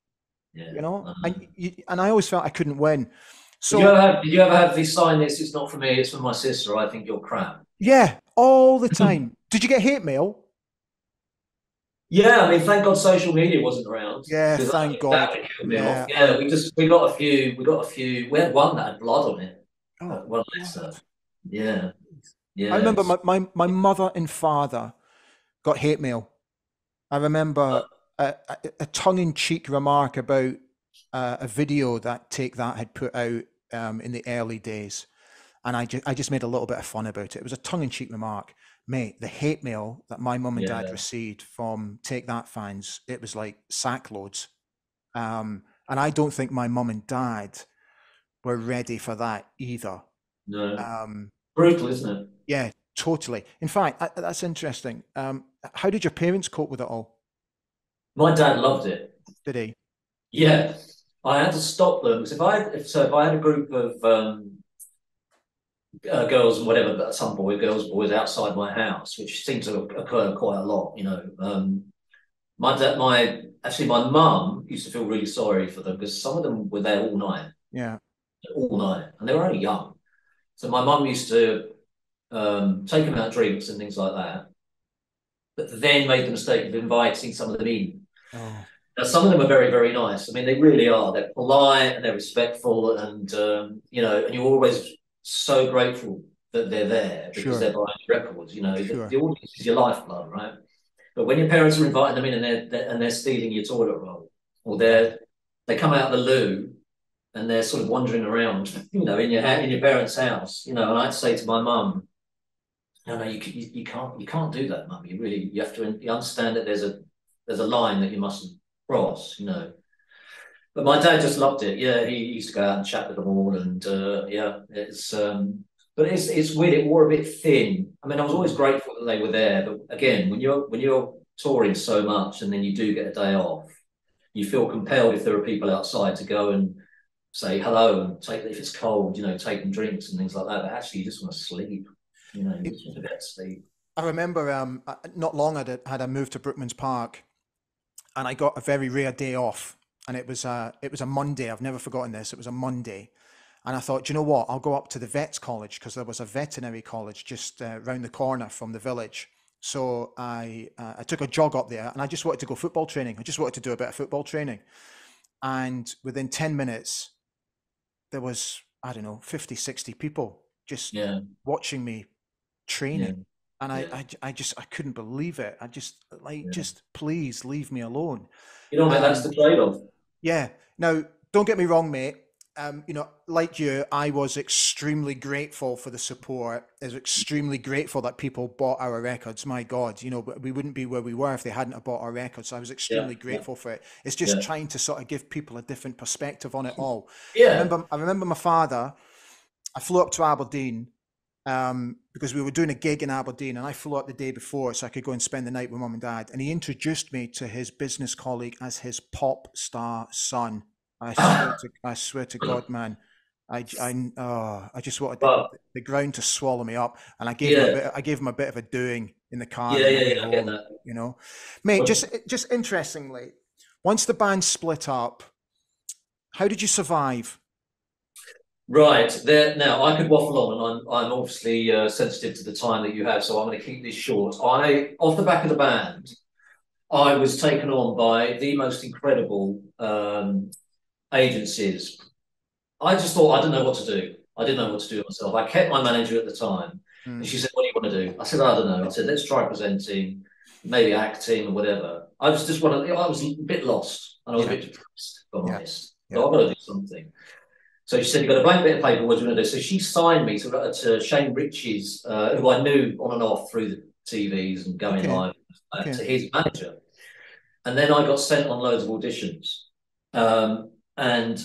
Yeah. You know, uh-huh. and you, and I always felt I couldn't win. So did you, ever have, did you ever have this sign? This it's not for me. It's for my sister. I think you're crap. Yeah, all the time. did you get hate mail? Yeah, I mean, thank God social media wasn't around. Yeah, thank God. Yeah. yeah, we just we got a few. We got a few. We had one that had blood on it. Oh, uh, one letter. Yeah, yeah. I remember my, my my mother and father got hate mail. I remember. Uh, a, a, tongue-in-cheek remark about uh, a video that Take That had put out um, in the early days, and I, ju- I just made a little bit of fun about it. It was a tongue-in-cheek remark, mate. The hate mail that my mum and yeah. dad received from Take That fans, it was like sackloads, um, and I don't think my mum and dad were ready for that either. No, um, brutal, isn't it? Yeah, totally. In fact, that's interesting. Um, how did your parents cope with it all? My dad loved it. Did he? Yeah, I had to stop them because if I if, so if I had a group of um, uh, girls and whatever, some boy, girls, boys outside my house, which seems to occur quite a lot, you know. Um, my dad, my actually my mum used to feel really sorry for them because some of them were there all night. Yeah, all night, and they were only young. So my mum used to um, take them out drinks and things like that, but then made the mistake of inviting some of them in Oh. Now, some of them are very, very nice. I mean, they really are. They're polite and they're respectful, and um, you know, and you're always so grateful that they're there because sure. they're buying records. You know, sure. the, the, audience is your lifeblood, right? But when your parents are inviting them in and they're, they're and they're stealing your toilet roll, or they're they come out of the loo and they're sort of wandering around, you know, in your in your parents' house, you know, and I'd say to my mum, no, no, you, you, you can't you can't do that, mum. You really you have to you understand that there's a there's a line that you mustn't cross, you know. But my dad just loved it. Yeah, he used to go out and chat with them all, and uh, yeah, it's. Um, but it's it's weird. It wore a bit thin. I mean, I was always grateful that they were there. But again, when you're when you're touring so much, and then you do get a day off, you feel compelled if there are people outside to go and say hello and take if it's cold, you know, take them drinks and things like that. But actually, you just want to sleep. You know, you just want to get sleep. I remember um, not long I, had I moved to Brookmans Park, and I got a very rare day off, and it was a it was a Monday. I've never forgotten this. It was a Monday, and I thought, you know what? I'll go up to the vets college because there was a veterinary college just uh, round the corner from the village. So I uh, I took a jog up there, and I just wanted to go football training. I just wanted to do a bit of football training, and within ten minutes, there was I don't know 50, 60 people just yeah. watching me training. Yeah and I, I, I just I couldn't believe it. I just like yeah. just please leave me alone. You know, that's the trade-off. Yeah. Now, don't get me wrong, mate. Um, you know, like you, I was extremely grateful for the support. I was extremely grateful that people bought our records. My God, you know, we wouldn't be where we were if they hadn't have bought our records. So I was extremely yeah, grateful yeah. for it. It's just yeah. trying to sort of give people a different perspective on it all. Yeah. I remember, I remember my father. I flew up to Aberdeen um, because we were doing a gig in Aberdeen, and I flew up the day before so I could go and spend the night with mum and dad. And he introduced me to his business colleague as his pop star son. I swear to, I swear to God, man. I, I, oh, I just wanted the, the, ground to swallow me up, and I gave yeah. him a bit. I gave him a bit of a doing in the car. Yeah, yeah, yeah. Home, I get that. You know, mate. Well, just, just interestingly, once the band split up, how did you survive? Right there. Now I could waffle on, and I'm, I'm obviously uh, sensitive to the time that you have, so I'm going to keep this short. I, off the back of the band, I was taken on by the most incredible um, agencies. I just thought I didn't know what to do. I didn't know what to do myself. I kept my manager at the time, mm. and she said, "What do you want to do?" I said, "I don't know." I said, "Let's try presenting, maybe acting or whatever." I was just one of. I was a bit lost, and I was yeah. a bit depressed. If I'm yeah. honest, yeah. so I've got to do something. So she said, "You've got a blank bit of paper. What do you want to do?" So she signed me to, to Shane Richie's, uh, who I knew on and off through the TVs and going okay. live, uh, okay. to his manager. And then I got sent on loads of auditions. Um, and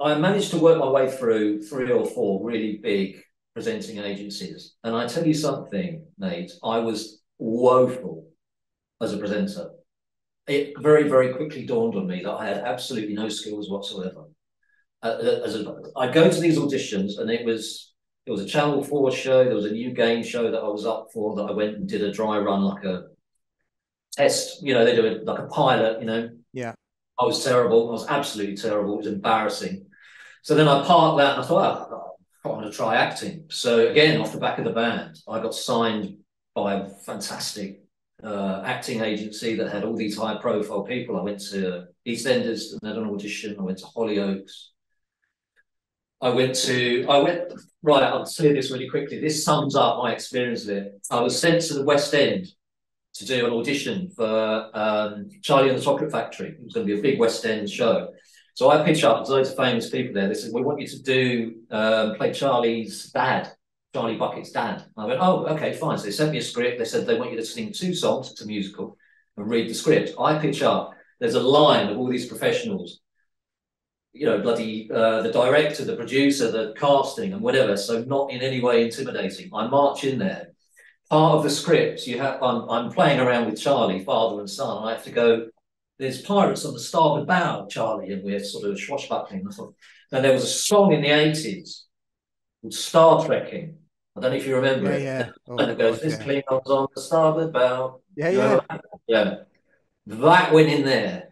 I managed to work my way through three or four really big presenting agencies. And I tell you something, Nate, I was woeful as a presenter. It very, very quickly dawned on me that I had absolutely no skills whatsoever. Uh, as a, I go to these auditions, and it was it was a Channel Four show. There was a new game show that I was up for that I went and did a dry run, like a test. You know, they do it like a pilot. You know, yeah. I was terrible. I was absolutely terrible. It was embarrassing. So then I parked that and I thought, oh, I want to try acting. So again, off the back of the band, I got signed by a fantastic uh, acting agency that had all these high profile people. I went to EastEnders and had an audition. I went to Hollyoaks. I went to, I went, right, I'll say this really quickly. This sums up my experience of it. I was sent to the West End to do an audition for um, Charlie and the Chocolate Factory. It was going to be a big West End show. So I pitch up, there's loads of famous people there. They said, We want you to do um, play Charlie's dad, Charlie Bucket's dad. I went, Oh, okay, fine. So they sent me a script. They said they want you to sing two songs, it's a musical, and read the script. I pitch up, there's a line of all these professionals. You know, bloody uh, the director, the producer, the casting, and whatever. So not in any way intimidating. I march in there part of the script, you have I'm, I'm playing around with Charlie, father and son. I have to go. There's pirates on the starboard bow, Charlie, and we're sort of swashbuckling. And there was a song in the eighties called Star Trekking. I don't know if you remember yeah, it. Yeah. Oh, and it goes, "This yeah. Klingons on the starboard bow." Yeah, yeah, yeah. That went in there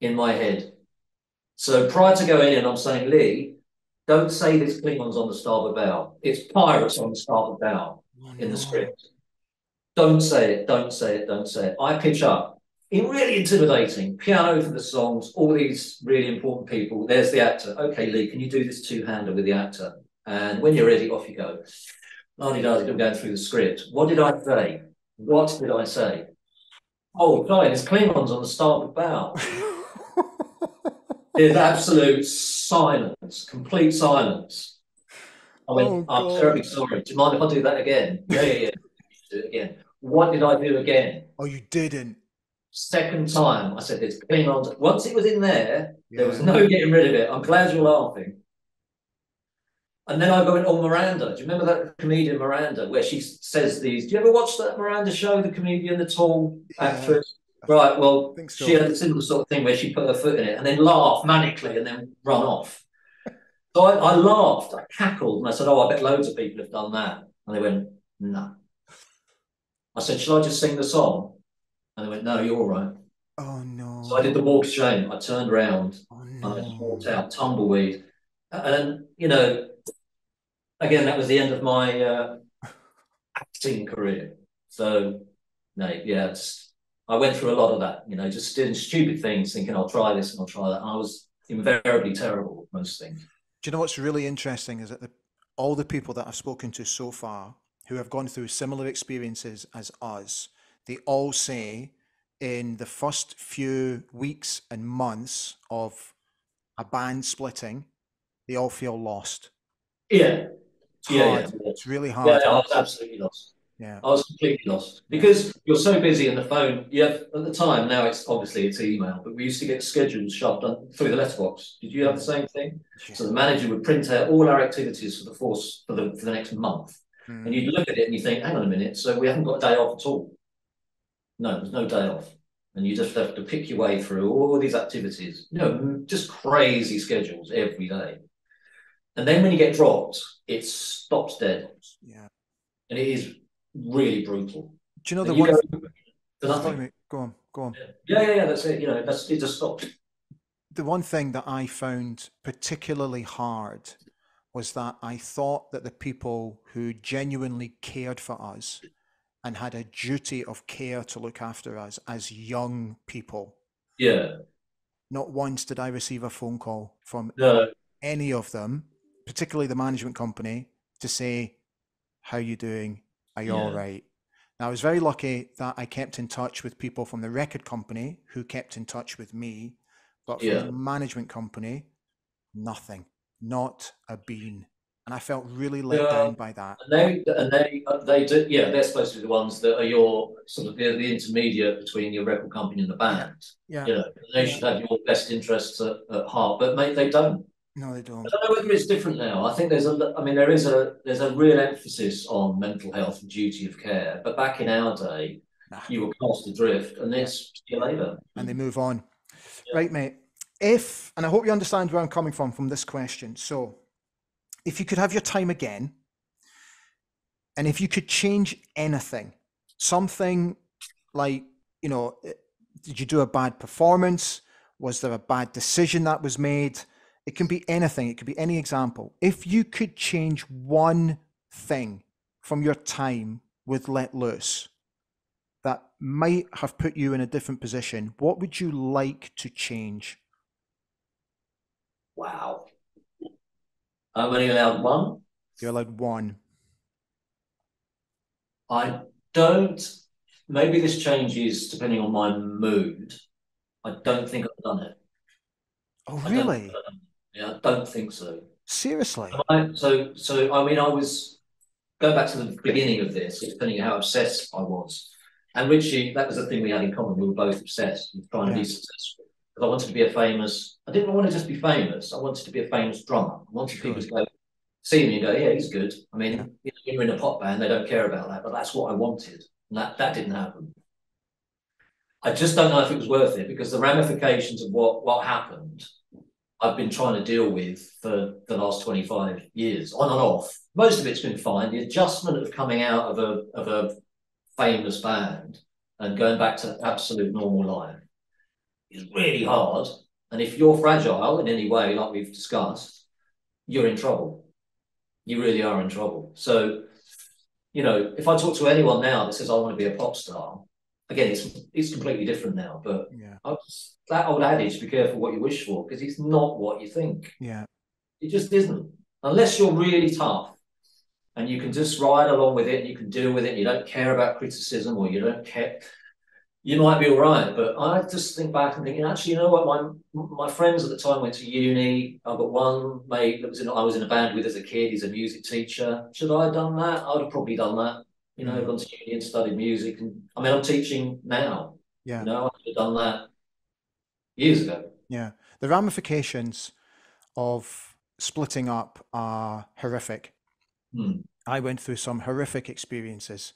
in my head. So prior to going in, I'm saying, Lee, don't say this Klingons on the starboard bow. It's pirates on the starboard bow oh, in no. the script. Don't say it, don't say it, don't say it. I pitch up. In really intimidating, piano for the songs, all these really important people. There's the actor. Okay, Lee, can you do this two-hander with the actor? And when you're ready, off you go. Lardy does I'm going through the script. What did I say? What did I say? Oh, Guy, there's Klingons on the starboard bow. There's absolute silence, complete silence. I went, oh, I'm terribly sorry. Do you mind if I do that again? Yeah, yeah, yeah do it again. What did I do again? Oh, you didn't. Second time, I said this. on. Once it was in there, yeah. there was no getting rid of it. I'm glad you're laughing. And then I go in into Miranda. Do you remember that comedian Miranda, where she says these? Do you ever watch that Miranda show? The comedian, the tall yeah. actress. Right. Well, so. she had a similar sort of thing where she put her foot in it and then laugh manically and then run off. So I, I laughed, I cackled, and I said, "Oh, I bet loads of people have done that." And they went, "No." I said, Shall I just sing the song? And they went, No, you're all right. Oh no. So I did the walk of shame. I turned around oh, no. and I just walked out, tumbleweed. And you know, again, that was the end of my uh, acting career. So no, yeah, I went through a lot of that, you know, just doing stupid things, thinking I'll try this and I'll try that. And I was invariably terrible at most things. Do you know what's really interesting is that the, all the people that I've spoken to so far who have gone through similar experiences as us, they all say in the first few weeks and months of a band splitting, they all feel lost. Yeah. It's Yeah, hard. yeah. It's really hard. Yeah. I was absolutely lost. Yeah. I was completely lost because you're so busy on the phone. You have at the time now it's obviously it's email, but we used to get schedules shoved on through the letterbox. Did you have the same thing? So the manager would print out all our activities for the force for the for the next month, Mm. and you'd look at it and you think, hang on a minute, so we haven't got a day off at all. No, there's no day off, and you just have to pick your way through all these activities. You know, just crazy schedules every day, and then when you get dropped, it stops dead, Yeah. and it is really brutal. Do you know the you one? go thing- to Sorry, nothing. Go on. Go on. Yeah, yeah, yeah. That's it. You know, that's it. Just stopped. the one thing that I found particularly hard was that I thought that the people who genuinely cared for us and had a duty of care to look after us as young people, Yeah. not once did I receive a phone call from No. any of them, particularly the management company, to say, How you doing? Are you Yeah. right? Now I was very lucky that I kept in touch with people from the record company who kept in touch with me, but from Yeah. the management company, nothing, not a bean. And I felt really let Yeah. down by that. And they and they uh, they do. Yeah, they're supposed to be the ones that are your sort of the, the intermediate between your record company and the band. Yeah. You know, they should have your best interests at, at heart, but mate, they don't. No, they don't. I don't know whether it's different now. I think there's a, I mean, there is a, there's a real emphasis on mental health and duty of care. But back in our day, Nah. you were cast adrift, and it's see you later. and they move on. Yeah. Right, mate. If, and I hope you understand where I'm coming from from this question. So, if you could have your time again, and if you could change anything, something like, you know, eh, did you do a bad performance? Was there a bad decision that was made? It can be anything, it could be any example. If you could change one thing from your time with Let Loose, that might have put you in a different position, what would you like to change? Wow. I'm only allowed one. You're allowed one. I don't. Maybe this changes depending on my mood. I don't think I've done it. Oh, really? Think I've done it. Yeah, I don't think so. Seriously? I, so, so I mean, I was going back to the beginning of this, depending on how obsessed I was. And Richie, that was the thing we had in common. We were both obsessed with trying to be successful. Because I wanted to be a famous. I didn't want to just be famous. I wanted to be a famous drummer. I wanted Sure. people to go see me and go, "Yeah, he's good." I mean, Yeah. you know, you're in a pop band, they don't care about that, but that's what I wanted, and that that didn't happen. I just don't know if it was worth it because the ramifications of what what happened, I've been trying to deal with for the last twenty five years, on and off. Most of it's been fine. The adjustment of coming out of a of a famous band and going back to absolute normal life is really hard. And if you're fragile in any way, like we've discussed, you're in trouble. You really are in trouble. So, you know, if I talk to anyone now that says I want to be a pop star, again, it's it's completely different now. But Yeah. That old adage, be careful what you wish for, because it's not what you think. Yeah. It just isn't. Unless you're really tough and you can just ride along with it and you can deal with it and you don't care about criticism or you don't care, you might be all right. But I just think back and thinking, actually, you know what? My my friends at the time went to uni. I've got one mate that was in I was in a band with as a kid. He's a music teacher. Should I have done that? I'd have probably done that. You know, Mm. gone to uni and studied music. And I mean, I'm teaching now. Yeah. You know, I could have done that years ago. Yeah. The ramifications of splitting up are horrific. Hmm. I went through some horrific experiences,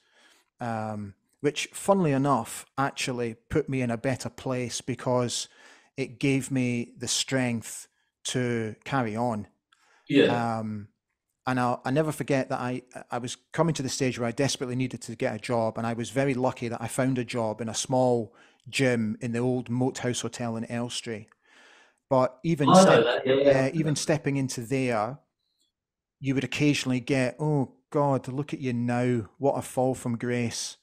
um, which, funnily enough, actually put me in a better place because it gave me the strength to carry on. Yeah. Um, and I'll, I never forget that I, I was coming to the stage where I desperately needed to get a job, and I was very lucky that I found a job in a small gym in the old Moat House Hotel in Elstree. But even know step-. Yeah, yeah. uh, even stepping into there, you would occasionally get, "Oh God, look at you now! What a fall from grace!"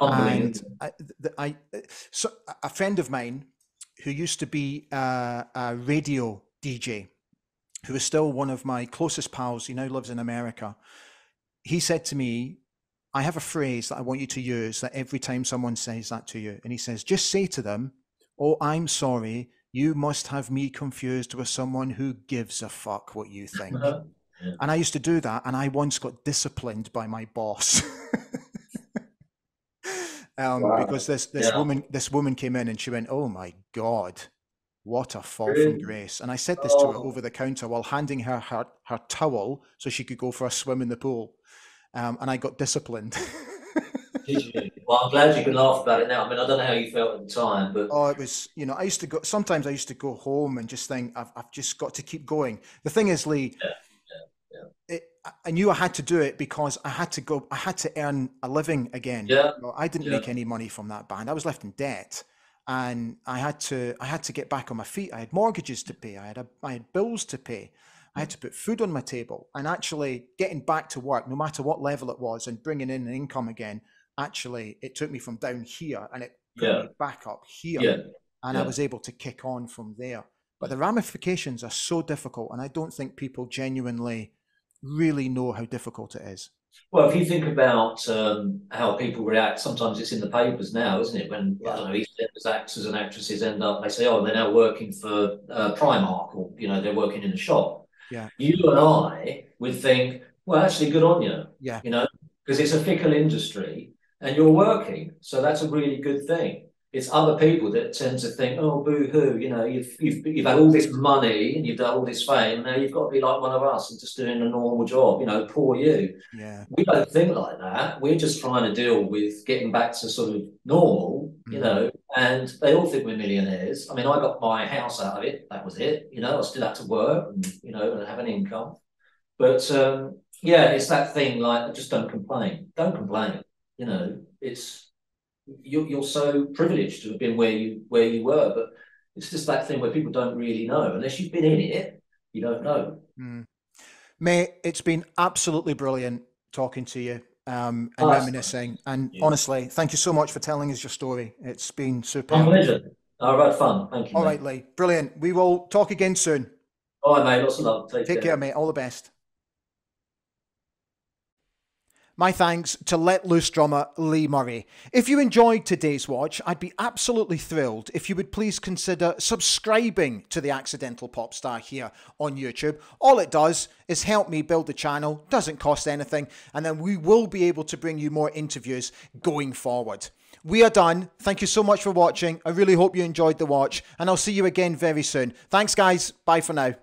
And I, I, uh, so a friend of mine who used to be a, a radio DJ, who is still one of my closest pals, he now lives in America. He said to me, I have a phrase that I want you to use that every time someone says that to you, and he says, just say to them, Oh, I'm sorry, You must have me confused with someone who gives a fuck what you think. Uh-huh. Yeah. And I used to do that, and I once got disciplined by my boss. um, Wow. Because this this Yeah. woman this woman came in and she went, "Oh my god, what a fall from grace!" And I said this to her Oh. over the counter while handing her her, her towel so she could go for a swim in the pool, um, and I got disciplined. Well, I'm glad you can laugh about it now. I mean, I don't know how you felt at the time, but Oh, it was, you know, I used to go, sometimes I used to go home and just think, I've, I've just got to keep going. The thing is, Lee, Yeah, yeah, It, I- knew I had to do it because I had to go, I had to earn a living again. Yeah, You know, I didn't yeah. make any money from that band. I was left in debt and I had to, I had to get back on my feet. I had mortgages to pay. I had, a, I had bills to pay. I had to put food on my table and actually getting back to work, no matter what level it was and bringing in an income again. Actually, it took me from down here and it put Yeah. me back up here yeah, and I was able to kick on from there. But the ramifications are so difficult, and I don't think people genuinely really know how difficult it is. Well, if you think about um, how people react, sometimes it's in the papers now, isn't it? When I don't know, EastEnders actors and actresses end up, they say, "Oh, they're now working for uh, Primark," or you know, they're working in a shop. Yeah. You and I would think, "Well, actually, good on you," Yeah, you know, because it's a fickle industry and you're working, so that's a really good thing. It's other people that tend to think, "Oh, boo-hoo," you know, you've you've you've had all this money and you've done all this fame, now you've got to be like one of us and just doing a normal job, you know, poor you yeah, we don't think like that. We're just trying to deal with getting back to sort of normal, you Mhm. know, and they all think we're millionaires. I mean, I got my house out of it. That was it. You know, I still had to work and, you know, and have an income. But um, yeah, it's that thing like just don't complain. Don't complain. You know, it's you're you're so privileged to have been where you where you were, but it's just that thing where people don't really know. Unless you've been in it, you don't know. Mm. Mate, it's been absolutely brilliant talking to you um, and Oh, reminiscing. And Yeah. honestly, thank you so much for telling us your story. It's been My superb. pleasure. I've had fun. Thank you. All mate. right, Lee, brilliant. We will talk again soon. All right, mate. Lots of love. Take, Take care, mate. All the best. My thanks to Let Loose drummer Lee Murray. If you enjoyed today's watch, I'd be absolutely thrilled if you would please consider subscribing to the Accidental Pop Star here on YouTube. All it does is help me build the channel, doesn't cost anything, and then we will be able to bring you more interviews going forward. We are done. Thank you so much for watching. I really hope you enjoyed the watch, and I'll see you again very soon. Thanks, guys. Bye for now.